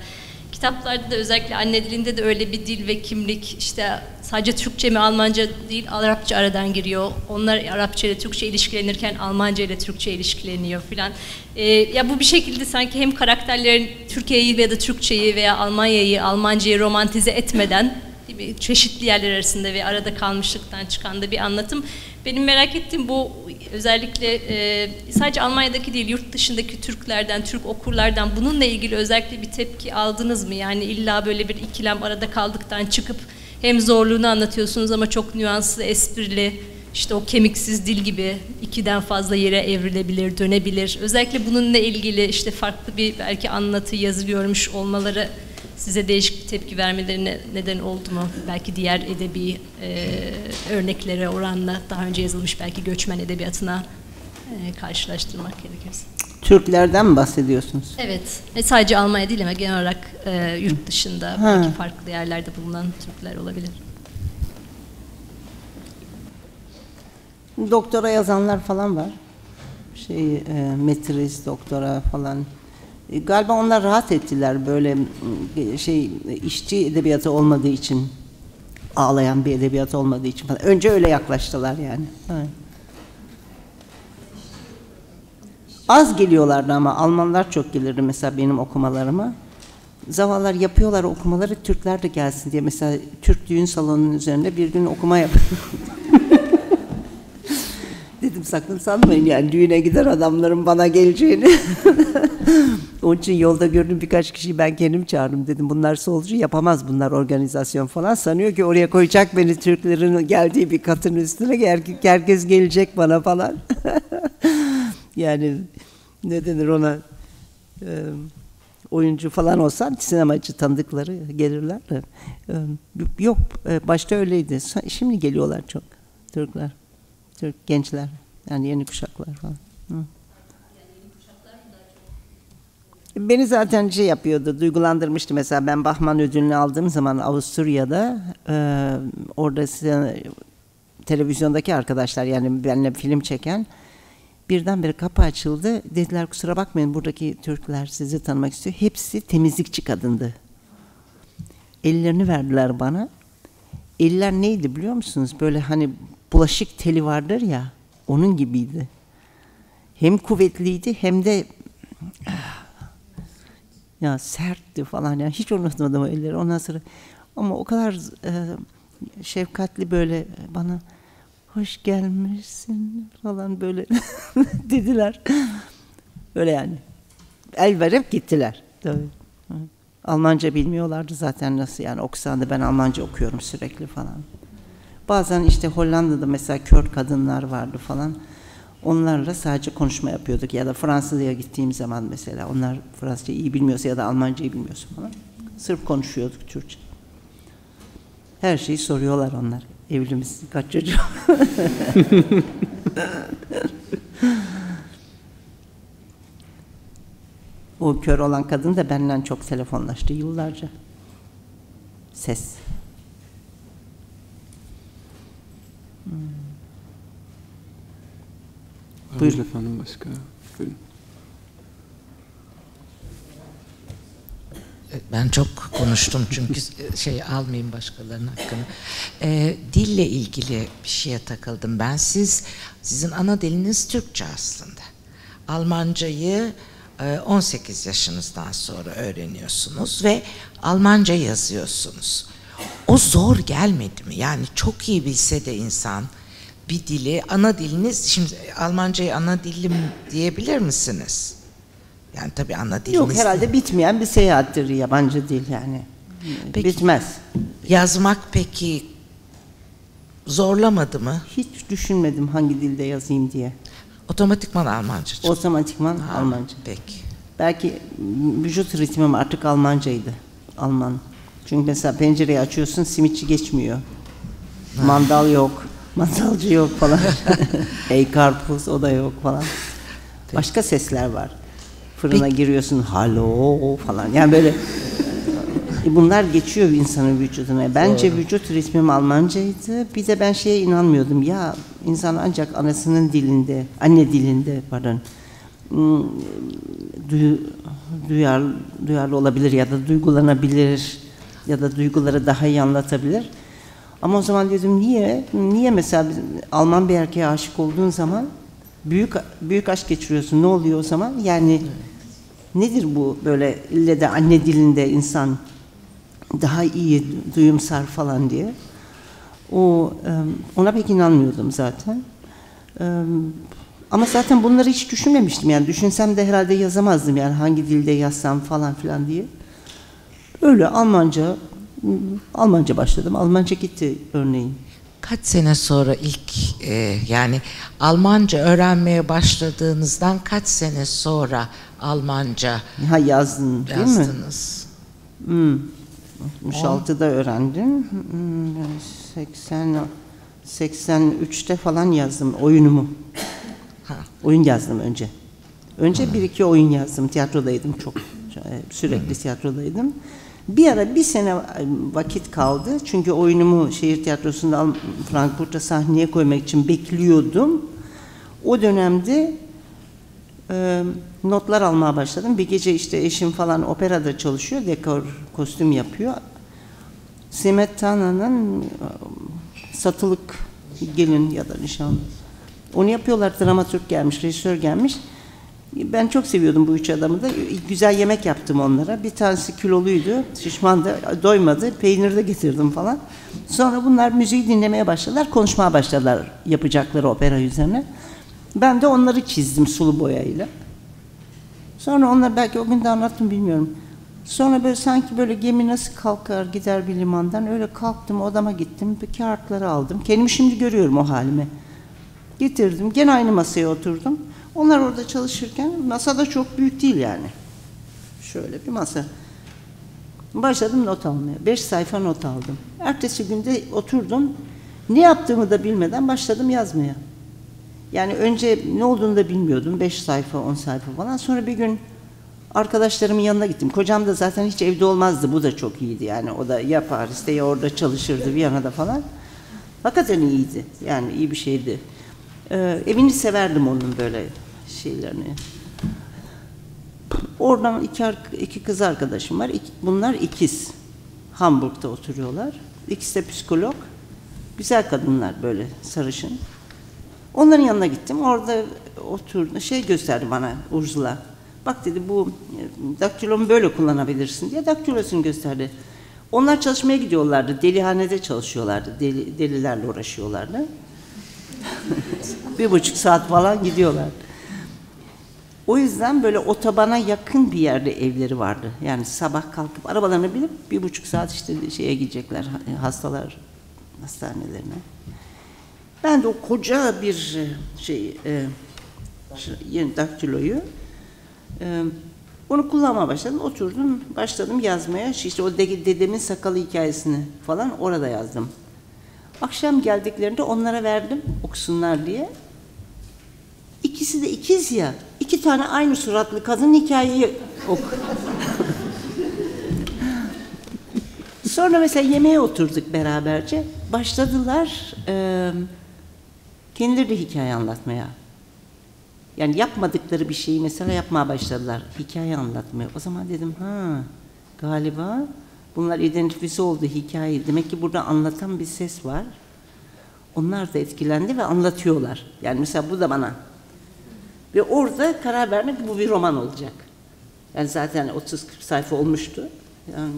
Kitaplarda da özellikle anne dilinde de öyle bir dil ve kimlik işte sadece Türkçe mi Almanca değil Arapça aradan giriyor. Onlar Arapça ile Türkçe ilişkilenirken Almanca ile Türkçe ilişkileniyor filan. Ee, ya bu bir şekilde sanki hem karakterlerin Türkiye'yi ya da Türkçeyi veya Almanya'yı, Almancayı romantize etmeden değil çeşitli yerler arasında ve arada kalmışlıktan çıkan da bir anlatım. Benim merak ettiğim bu özellikle e, sadece Almanya'daki değil yurt dışındaki Türklerden, Türk okurlardan bununla ilgili özellikle bir tepki aldınız mı? Yani illa böyle bir ikilem arada kaldıktan çıkıp hem zorluğunu anlatıyorsunuz ama çok nüanslı, esprili, işte o kemiksiz dil gibi ikiden fazla yere evrilebilir, dönebilir. Özellikle bununla ilgili işte farklı bir belki anlatı, yazı görmüş olmaları size değişik bir tepki vermelerine neden oldu mu? Belki diğer edebi e, örneklere oranla daha önce yazılmış belki göçmen edebiyatına e, karşılaştırmak gerekirse. Türklerden mi bahsediyorsunuz? Evet, e, sadece Almanya değil ama genel olarak e, yurt dışında Ha. belki farklı yerlerde bulunan Türkler olabilir. Doktora yazanlar falan var. Şey, e, metriz, doktora falan. E, galiba onlar rahat ettiler böyle e, şey işçi edebiyatı olmadığı için ağlayan bir edebiyat olmadığı için falan. Önce öyle yaklaştılar yani. Az geliyorlardı ama Almanlar çok gelirdi mesela benim okumalarıma. Zavallar yapıyorlar okumaları Türkler de gelsin diye. Mesela Türk düğün salonunun üzerinde bir gün okuma yap. Dedim sakın sanmayın yani düğüne gider adamların bana geleceğini. Onun için yolda gördüm birkaç kişiyi ben kendim çağırdım dedim. Bunlar solcu yapamaz bunlar organizasyon falan. Sanıyor ki oraya koyacak beni Türklerin geldiği bir katın üstüne. Her- Herkes gelecek bana falan. yani ne denir ona e, oyuncu falan olsan sinemacı tanıdıkları gelirler de. E, yok başta öyleydi. Şimdi geliyorlar çok Türkler. Türk gençler. Yani yeni kuşaklar falan. Hı. Beni zaten şey yapıyordu, duygulandırmıştı. Mesela ben Bahman ödülünü aldığım zaman Avusturya'da e, orada size- televizyondaki arkadaşlar yani benimle film çeken birdenbire kapı açıldı. Dediler kusura bakmayın buradaki Türkler sizi tanımak istiyor. Hepsi temizlikçi kadındı. Ellerini verdiler bana. Eller neydi biliyor musunuz? Böyle hani bulaşık teli vardır ya onun gibiydi. Hem kuvvetliydi hem de ya sertti falan yani hiç unutmadım o elleri. Ondan sonra ama o kadar e, şefkatli böyle bana hoş gelmişsin falan böyle dediler. Öyle yani. El verip gittiler. Tabii. Almanca bilmiyorlardı zaten nasıl yani okusan da ben Almanca okuyorum sürekli falan. Bazen işte Hollanda'da mesela kör kadınlar vardı falan. Onlarla sadece konuşma yapıyorduk ya da Fransa'ya gittiğim zaman mesela onlar Fransızca iyi bilmiyorsa ya da Almancayı bilmiyorsa falan. Sırf konuşuyorduk Türkçe. Her şeyi soruyorlar onlar. Evli misin? Kaç çocuğun? o kör olan kadın da benden çok telefonlaştı yıllarca. Ses. Buyurun efendim başka. Buyurun. Ben çok konuştum çünkü şey almayayım başkalarının hakkını. Ee, dille ilgili bir şeye takıldım ben. Siz sizin ana diliniz Türkçe aslında. Almancayı 18 yaşınızdan sonra öğreniyorsunuz ve Almanca yazıyorsunuz. O zor gelmedi mi? Yani çok iyi bilse de insan bir dili, ana diliniz, şimdi Almancayı ana dilim diyebilir misiniz? Yani tabii ana diliniz. Yok herhalde bitmeyen bir seyahattir yabancı dil yani. Peki, Bitmez. Yazmak peki zorlamadı mı? Hiç düşünmedim hangi dilde yazayım diye. Otomatikman Almanca. çıktı. Otomatikman Ha, Almanca. Peki. Belki vücut ritmim artık Almancaydı. Alman. Çünkü mesela pencereyi açıyorsun simitçi geçmiyor. Mandal yok. Mandalcı yok falan. Ey karpuz o da yok falan. Başka sesler var. Fırına giriyorsun halo falan. Yani böyle e, bunlar geçiyor insanın vücuduna. Bence vücut ritmim Almancaydı. Bir de ben şeye inanmıyordum. Ya insan ancak anasının dilinde, anne dilinde pardon duyar, duyarlı olabilir ya da duygulanabilir ya da duyguları daha iyi anlatabilir. Ama o zaman dedim niye? Niye mesela Alman bir erkeğe aşık olduğun zaman büyük büyük aşk geçiriyorsun. Ne oluyor o zaman? Yani nedir bu böyle ille de anne dilinde insan daha iyi duyumsar falan diye. O ona pek inanmıyordum zaten. Ama zaten bunları hiç düşünmemiştim. Yani düşünsem de herhalde yazamazdım. Yani hangi dilde yazsam falan filan diye. Öyle Almanca Almanca başladım. Almanca gitti örneğin. Kaç sene sonra ilk e, yani Almanca öğrenmeye başladığınızdan kaç sene sonra Almanca Ha yazdın değil mi? yazdınız? Hmm. 66'da öğrendim. Hmm, 80 83'te falan yazdım oyunumu. Ha. Oyun yazdım önce. Önce bir iki oyun yazdım. Tiyatrodaydım çok. e, Sürekli tiyatrodaydım. Bir ara bir sene vakit kaldı. Çünkü oyunumu şehir tiyatrosunda Frankfurt'ta sahneye koymak için bekliyordum. O dönemde e, notlar almaya başladım. Bir gece işte eşim falan operada çalışıyor. Dekor, kostüm yapıyor. Smetana'nın e, satılık gelin ya da nişan. Onu yapıyorlar. Dramaturg gelmiş, rejisör gelmiş. Ben çok seviyordum bu üç adamı da. Güzel yemek yaptım onlara. Bir tanesi kiloluydu, şişmandı, doymadı. Peynir de getirdim falan. Sonra bunlar müziği dinlemeye başladılar, konuşmaya başladılar yapacakları opera üzerine. Ben de onları çizdim sulu boyayla. Sonra onlar belki o gün de anlattım bilmiyorum. Sonra böyle sanki böyle gemi nasıl kalkar gider bir limandan öyle kalktım odama gittim bir kağıtları aldım. Kendimi şimdi görüyorum o halime. Getirdim gene aynı masaya oturdum. Onlar orada çalışırken masa da çok büyük değil yani. Şöyle bir masa. Başladım not almaya. Beş sayfa not aldım. Ertesi günde oturdum. Ne yaptığımı da bilmeden başladım yazmaya. Yani önce ne olduğunu da bilmiyordum. Beş sayfa, on sayfa falan. Sonra bir gün arkadaşlarımın yanına gittim. Kocam da zaten hiç evde olmazdı. Bu da çok iyiydi yani. O da ya Paris'te ya orada çalışırdı Viyana'da falan. Hakikaten iyiydi. Yani iyi bir şeydi. Ee, evini severdim onun böyle şeylerini. Oradan iki, iki kız arkadaşım var. İki- bunlar ikiz. Hamburg'da oturuyorlar. İkisi de psikolog. Güzel kadınlar böyle sarışın. Onların yanına gittim. Orada oturdu. Şey gösterdi bana Ursula. Bak dedi bu e, daktilomu böyle kullanabilirsin diye daktilosunu gösterdi. Onlar çalışmaya gidiyorlardı. Delihanede çalışıyorlardı. Deli, delilerle uğraşıyorlardı. bir buçuk saat falan gidiyorlar. O yüzden böyle otobana yakın bir yerde evleri vardı. Yani sabah kalkıp arabalarını binip bir buçuk saat işte şeye gidecekler hastalar hastanelerine. Ben de o koca bir e, şey, e, yeni daktiloyu e, onu kullanmaya başladım. Oturdum, başladım yazmaya. İşte o de- dedemin sakalı hikayesini falan orada yazdım. Akşam geldiklerinde onlara verdim okusunlar diye. İkisi de ikiz ya. İki tane aynı suratlı kadın hikayeyi oku. Sonra mesela yemeğe oturduk beraberce. Başladılar e, kendileri de hikaye anlatmaya. Yani yapmadıkları bir şeyi mesela yapmaya başladılar. Hikaye anlatmaya. O zaman dedim ha galiba bunlar identifize oldu hikaye. Demek ki burada anlatan bir ses var. Onlar da etkilendi ve anlatıyorlar. Yani mesela bu da bana. Ve orada karar vermek bu bir roman olacak. Yani zaten 30-40 sayfa olmuştu. Yani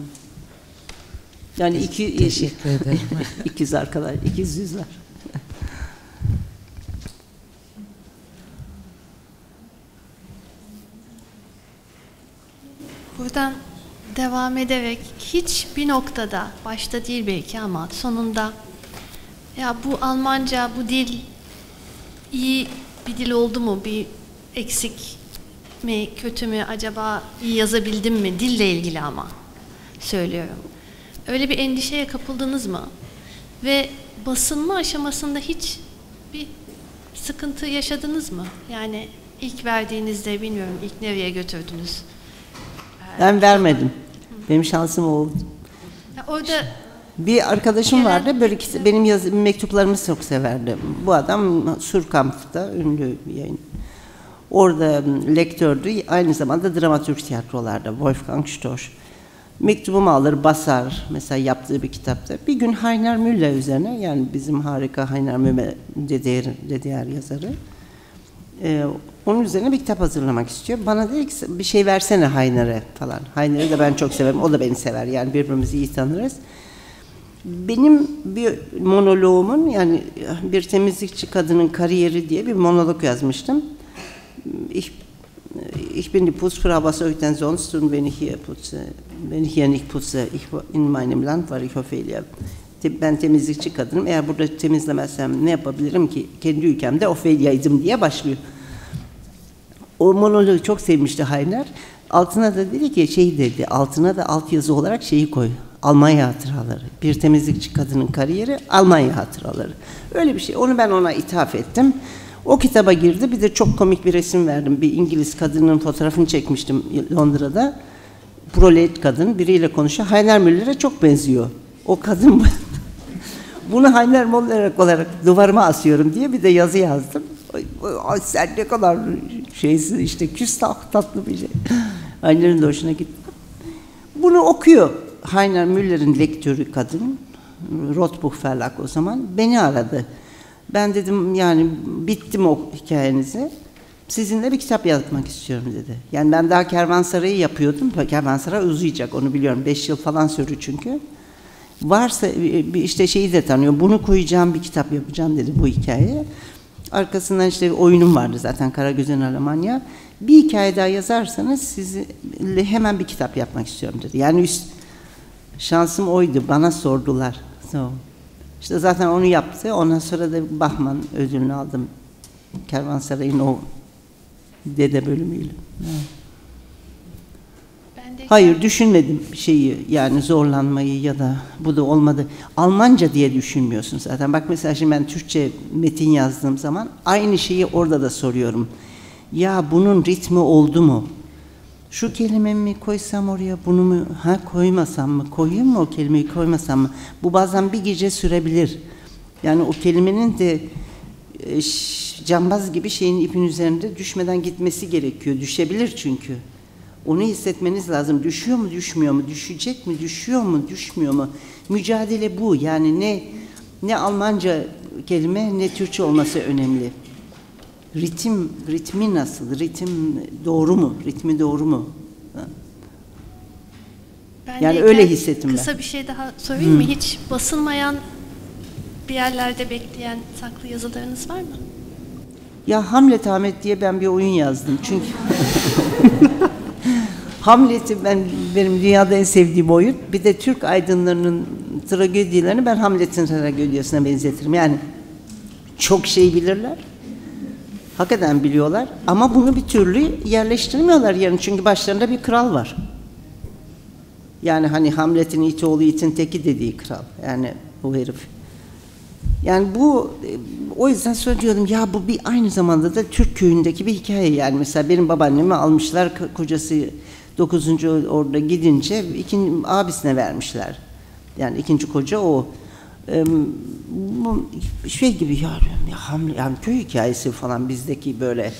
yani iki Teşekkür ederim. ikiz arkadaş, ikiz yüzler. Buradan devam ederek hiçbir noktada, başta değil belki ama sonunda ya bu Almanca, bu dil iyi bir dil oldu mu, bir eksik mi, kötü mü, acaba iyi yazabildim mi, dille ilgili ama söylüyorum. Öyle bir endişeye kapıldınız mı? Ve basınma aşamasında hiç bir sıkıntı yaşadınız mı? Yani ilk verdiğinizde bilmiyorum ilk nereye götürdünüz? Ben vermedim. Benim şansım oldu. Ya orada Bir arkadaşım vardı, böyle benim yaz, mektuplarımı çok severdi. Bu adam Surkampf'ta ünlü bir yayın. Orada m, lektördü, aynı zamanda dramaturg tiyatrolarda, Wolfgang Storch. Mektubumu alır, basar, mesela yaptığı bir kitapta. Bir gün Heiner Müller üzerine, yani bizim harika Heiner Müller, DDR yazarı. Ee, onun üzerine bir kitap hazırlamak istiyor. Bana dedi ki bir şey versene Heiner'e falan. Heiner'i de ben çok severim, o da beni sever. Yani birbirimizi iyi tanırız. Benim bir monoloğumun yani bir temizlikçi kadının kariyeri diye bir monolog yazmıştım. Ich, ich bin die Putzfrau, was soll ich denn sonst tun, wenn ich hier putze? Wenn ich hier nicht putze, ich, in meinem Land war ich Ophelia. Ben temizlikçi kadınım. Eğer burada temizlemezsem ne yapabilirim ki? Kendi ülkemde Ophelia'ydım diye başlıyor. O monologu çok sevmişti Hayner. Altına da dedi ki şey dedi, altına da altyazı olarak şeyi koy. Almanya hatıraları. Bir temizlikçi kadının kariyeri Almanya hatıraları. Öyle bir şey. Onu ben ona ithaf ettim. O kitaba girdi. Bir de çok komik bir resim verdim. Bir İngiliz kadının fotoğrafını çekmiştim Londra'da. Prolet kadın biriyle konuşuyor. Heiner Müller'e çok benziyor. O kadın bunu Heiner Müller olarak duvarıma asıyorum diye bir de yazı yazdım. Ay, sen ne kadar şeysin işte küstah tatlı bir şey. Heiner'in de hoşuna gitti. Bunu okuyor. Heiner Müller'in lektörü kadın. Rotbuch Verlag o zaman. Beni aradı. Ben dedim yani bittim o hikayenizi. Sizinle bir kitap yazmak istiyorum dedi. Yani ben daha Kervansaray'ı yapıyordum. Kervansaray uzayacak onu biliyorum. Beş yıl falan sürdü çünkü. Varsa işte şeyi de tanıyor. Bunu koyacağım bir kitap yapacağım dedi bu hikayeye. Arkasından işte oyunum vardı zaten Karagöz'ün Almanya. Bir hikaye daha yazarsanız sizinle hemen bir kitap yapmak istiyorum dedi. Yani üst, şansım oydu. Bana sordular. So. İşte zaten onu yaptı. Ondan sonra da Bahman ödülünü aldım. Kervansaray'ın o dede bölümüyle. Evet. Hayır düşünmedim şeyi yani zorlanmayı ya da bu da olmadı. Almanca diye düşünmüyorsun zaten. Bak mesela şimdi ben Türkçe metin yazdığım zaman aynı şeyi orada da soruyorum. Ya bunun ritmi oldu mu? Şu kelimemi koysam oraya bunu mu ha koymasam mı? Koyayım mı o kelimeyi koymasam mı? Bu bazen bir gece sürebilir. Yani o kelimenin de e, cambaz gibi şeyin ipin üzerinde düşmeden gitmesi gerekiyor. Düşebilir çünkü. Onu hissetmeniz lazım. Düşüyor mu, düşmüyor mu? Düşecek mi, düşüyor mu, düşmüyor mu? Mücadele bu. Yani ne ne Almanca kelime ne Türkçe olması önemli. Ritim, ritmi nasıl? Ritim doğru mu? Ritmi doğru mu? Ben Yani öyle hissettim ben. Kısa bir şey daha söyleyeyim mi? Hiç basılmayan bir yerlerde bekleyen saklı yazılarınız var mı? Ya Hamlet Ahmet diye ben bir oyun yazdım. Çünkü Hamlet'i ben benim dünyada en sevdiğim oyun. Bir de Türk aydınlarının tragedilerini ben Hamlet'in tragediyasına benzetirim. Yani çok şey bilirler. Hakikaten biliyorlar ama bunu bir türlü yerleştirmiyorlar yani çünkü başlarında bir kral var. Yani hani Hamlet'in iti oğlu itin teki dediği kral. Yani o herif. Yani bu o yüzden söylüyorum ya bu bir aynı zamanda da Türk köyündeki bir hikaye yani mesela benim babaannemi almışlar kocası 9. orada gidince ikinci abisine vermişler. Yani ikinci koca o. Bu şey gibi ya, hamle yani köy hikayesi falan bizdeki böyle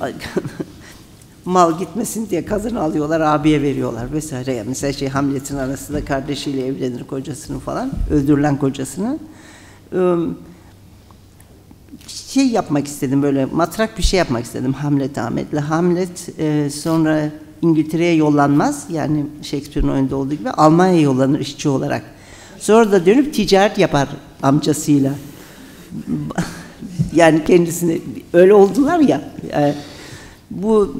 mal gitmesin diye kazını alıyorlar abiye veriyorlar vesaire. Yani mesela şey Hamlet'in arasında kardeşiyle evlenir kocasını falan öldürülen kocasını. Şey yapmak istedim böyle matrak bir şey yapmak istedim Hamlet Ahmet'le. Hamlet e, sonra İngiltere'ye yollanmaz yani Shakespeare'in oyunda olduğu gibi Almanya'ya yollanır işçi olarak. Sonra da dönüp ticaret yapar amcasıyla. yani kendisini öyle oldular ya. Yani bu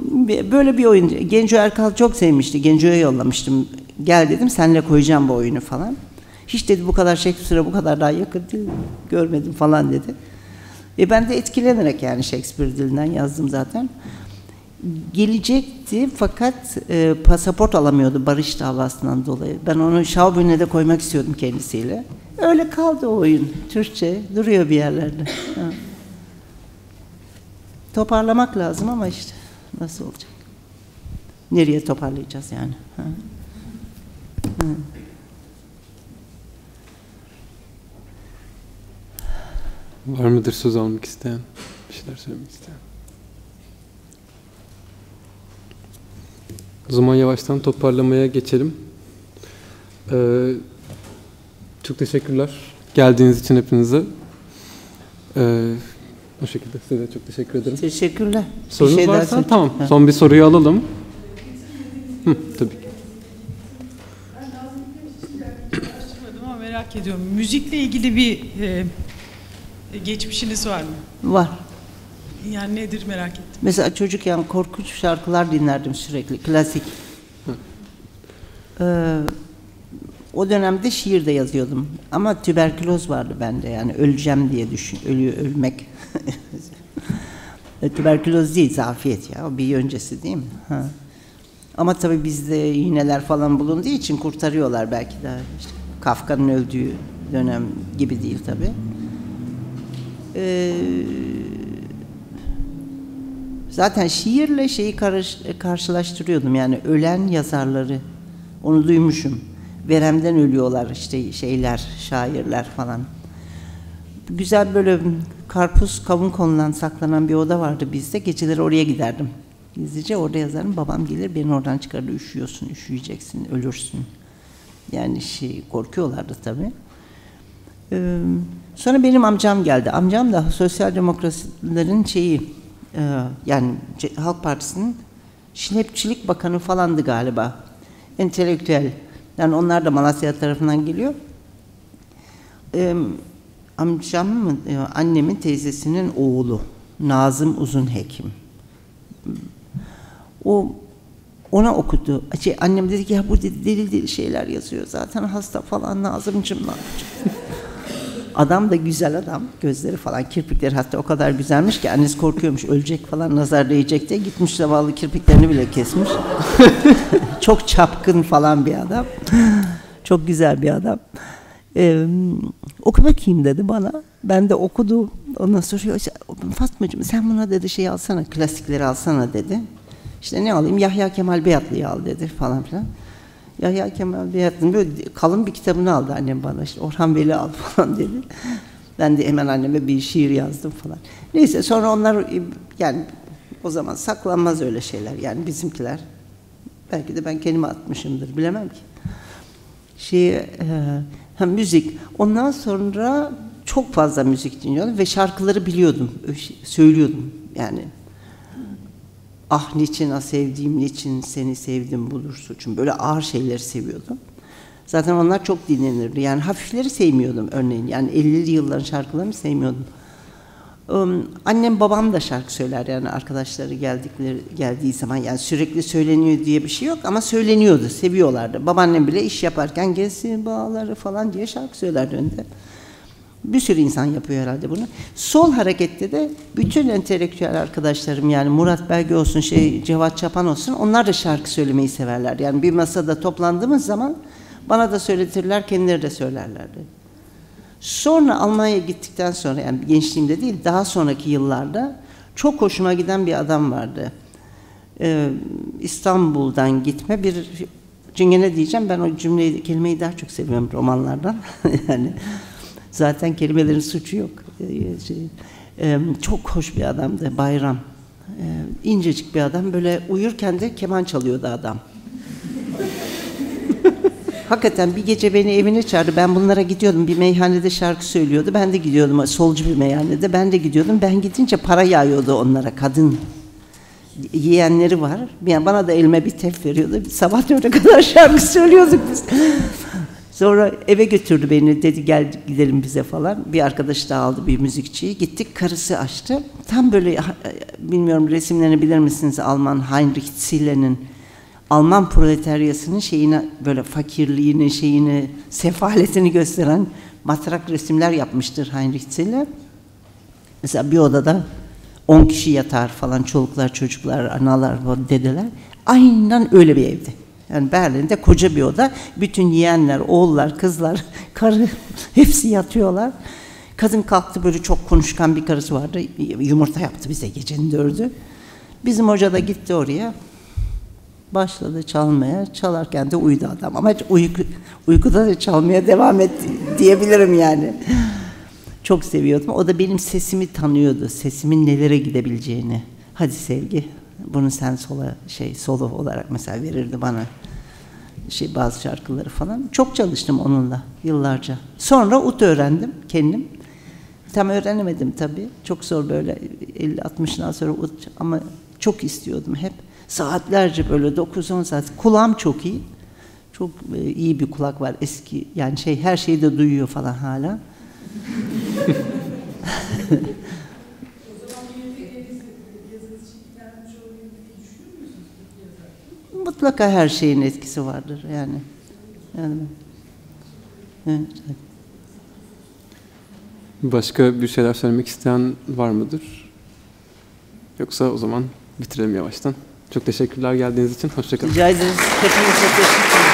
böyle bir oyun. Genco Erkal çok sevmişti. Genco'ya yollamıştım. Gel dedim senle koyacağım bu oyunu falan. Hiç dedi bu kadar Shakespeare'e bu kadar daha yakın değil, görmedim falan dedi. E ben de etkilenerek yani Shakespeare dilinden yazdım zaten. Gelecekti fakat e, pasaport alamıyordu barış davasından dolayı. Ben onu Schaubühne'de de koymak istiyordum kendisiyle. Öyle kaldı o oyun. Türkçe duruyor bir yerlerde. Toparlamak lazım ama işte nasıl olacak? Nereye toparlayacağız yani? Ha. Var mıdır söz almak isteyen? Bir şeyler söylemek isteyen? O zaman yavaştan toparlamaya geçelim. Ee, çok teşekkürler. Geldiğiniz için hepinize. Ee, o şekilde size de çok teşekkür ederim. Teşekkürler. Sorunuz şey varsa dersin. tamam. Ha. Son bir soruyu alalım. Hı, tabii ki. Merak ediyorum. Müzikle ilgili bir e, geçmişiniz var mı? Var. Yani nedir merak ettim. Mesela çocukken korkunç şarkılar dinlerdim sürekli, klasik. Ee, o dönemde şiir de yazıyordum. Ama tüberküloz vardı bende yani öleceğim diye düşün, ölüyor, ölmek. E, tüberküloz değil, zafiyet ya. O bir öncesi değil mi? Ha. Ama tabii bizde iğneler falan bulunduğu için kurtarıyorlar belki de. İşte Kafka'nın öldüğü dönem gibi değil tabii. Ee, zaten şiirle şeyi karşılaştırıyordum. Yani ölen yazarları onu duymuşum. Veremden ölüyorlar işte şeyler şairler falan. Güzel böyle karpuz kavun konulan saklanan bir oda vardı bizde. Geceleri oraya giderdim. Gizlice orada yazarım. Babam gelir beni oradan çıkarır. Üşüyorsun üşüyeceksin ölürsün. Yani şey korkuyorlardı tabii. Ee, sonra benim amcam geldi. Amcam da sosyal demokrasilerin şeyi yani Halk Partisi'nin Şinepçilik Bakanı falandı galiba. Entelektüel. Yani onlar da Malasya tarafından geliyor. Ee, amcam mı, e, annemin teyzesinin oğlu. Nazım Uzun Hekim. O ona okudu. Şey, annem dedi ki ya bu dedi, deli deli şeyler yazıyor. Zaten hasta falan Nazımcım ne yapacak? Adam da güzel adam. Gözleri falan, kirpikleri hatta o kadar güzelmiş ki annesi korkuyormuş ölecek falan nazar değecek diye gitmiş zavallı kirpiklerini bile kesmiş. Çok çapkın falan bir adam. Çok güzel bir adam. Ee, oku bakayım dedi bana. Ben de okudum. Ondan sonra Fatmacığım sen buna dedi şey alsana, klasikleri alsana dedi. İşte ne alayım? Yahya Kemal Beyatlı'yı al dedi falan filan. Yahya Kemal Beyatlı'nın böyle kalın bir kitabını aldı annem bana işte Orhan Veli al falan dedi. Ben de hemen anneme bir şiir yazdım falan. Neyse sonra onlar yani o zaman saklanmaz öyle şeyler yani bizimkiler. Belki de ben kendime atmışımdır bilemem ki. Şey, e, müzik. Ondan sonra çok fazla müzik dinliyordum ve şarkıları biliyordum, söylüyordum yani ah niçin ah sevdiğim niçin seni sevdim bulur suçum böyle ağır şeyleri seviyordum. Zaten onlar çok dinlenirdi. Yani hafifleri sevmiyordum örneğin. Yani 50'li yılların şarkılarını sevmiyordum. Um, Annem babam da şarkı söyler yani arkadaşları geldikleri geldiği zaman yani sürekli söyleniyor diye bir şey yok ama söyleniyordu, seviyorlardı. Babaannem bile iş yaparken gelsin bağları falan diye şarkı söylerdi önde. Bir sürü insan yapıyor herhalde bunu. Sol harekette de bütün entelektüel arkadaşlarım yani Murat Belge olsun, şey Cevat Çapan olsun onlar da şarkı söylemeyi severler. Yani bir masada toplandığımız zaman bana da söyletirler, kendileri de söylerlerdi. Sonra Almanya'ya gittikten sonra yani gençliğimde değil daha sonraki yıllarda çok hoşuma giden bir adam vardı. Ee, İstanbul'dan gitme bir çünkü diyeceğim ben o cümleyi kelimeyi daha çok seviyorum romanlardan. yani zaten kelimelerin suçu yok. Ee, şey, e, çok hoş bir adamdı Bayram. Ee, incecik bir adam böyle uyurken de keman çalıyordu adam. Hakikaten bir gece beni evine çağırdı. Ben bunlara gidiyordum. Bir meyhanede şarkı söylüyordu. Ben de gidiyordum. Solcu bir meyhanede. Ben de gidiyordum. Ben gidince para yağıyordu onlara. Kadın yiyenleri var. Yani bana da elime bir tef veriyordu. Sabah dörde kadar şarkı söylüyorduk biz. Sonra eve götürdü beni. Dedi gel gidelim bize falan. Bir arkadaş da aldı bir müzikçiyi. Gittik karısı açtı. Tam böyle bilmiyorum resimlerini bilir misiniz? Alman Heinrich Zille'nin Alman proletaryasının şeyini böyle fakirliğini, şeyini, sefaletini gösteren matrak resimler yapmıştır Heinrich Zille. Mesela bir odada 10 kişi yatar falan çoluklar, çocuklar, analar, dedeler. Aynen öyle bir evdi. Yani Berlin'de koca bir oda. Bütün yeğenler, oğullar, kızlar, karı hepsi yatıyorlar. Kadın kalktı böyle çok konuşkan bir karısı vardı. Yumurta yaptı bize gecenin dördü. Bizim hoca da gitti oraya başladı çalmaya. Çalarken de uyudu adam. Ama uyku, uykuda da çalmaya devam etti diyebilirim yani. Çok seviyordum. O da benim sesimi tanıyordu. Sesimin nelere gidebileceğini. Hadi sevgi. Bunu sen sola şey solo olarak mesela verirdi bana. Şey bazı şarkıları falan. Çok çalıştım onunla yıllarca. Sonra ut öğrendim kendim. Tam öğrenemedim tabii. Çok zor böyle 50-60'dan sonra ut ama çok istiyordum hep. Saatlerce böyle 9-10 saat. Kulağım çok iyi. Çok e, iyi bir kulak var eski. Yani şey her şeyi de duyuyor falan hala. Mutlaka her şeyin etkisi vardır yani. Yani evet. Başka bir şeyler söylemek isteyen var mıdır? Yoksa o zaman bitirelim yavaştan. Çok teşekkürler geldiğiniz için. Hoşçakalın. Rica ederiz. Hepinize teşekkür ederim.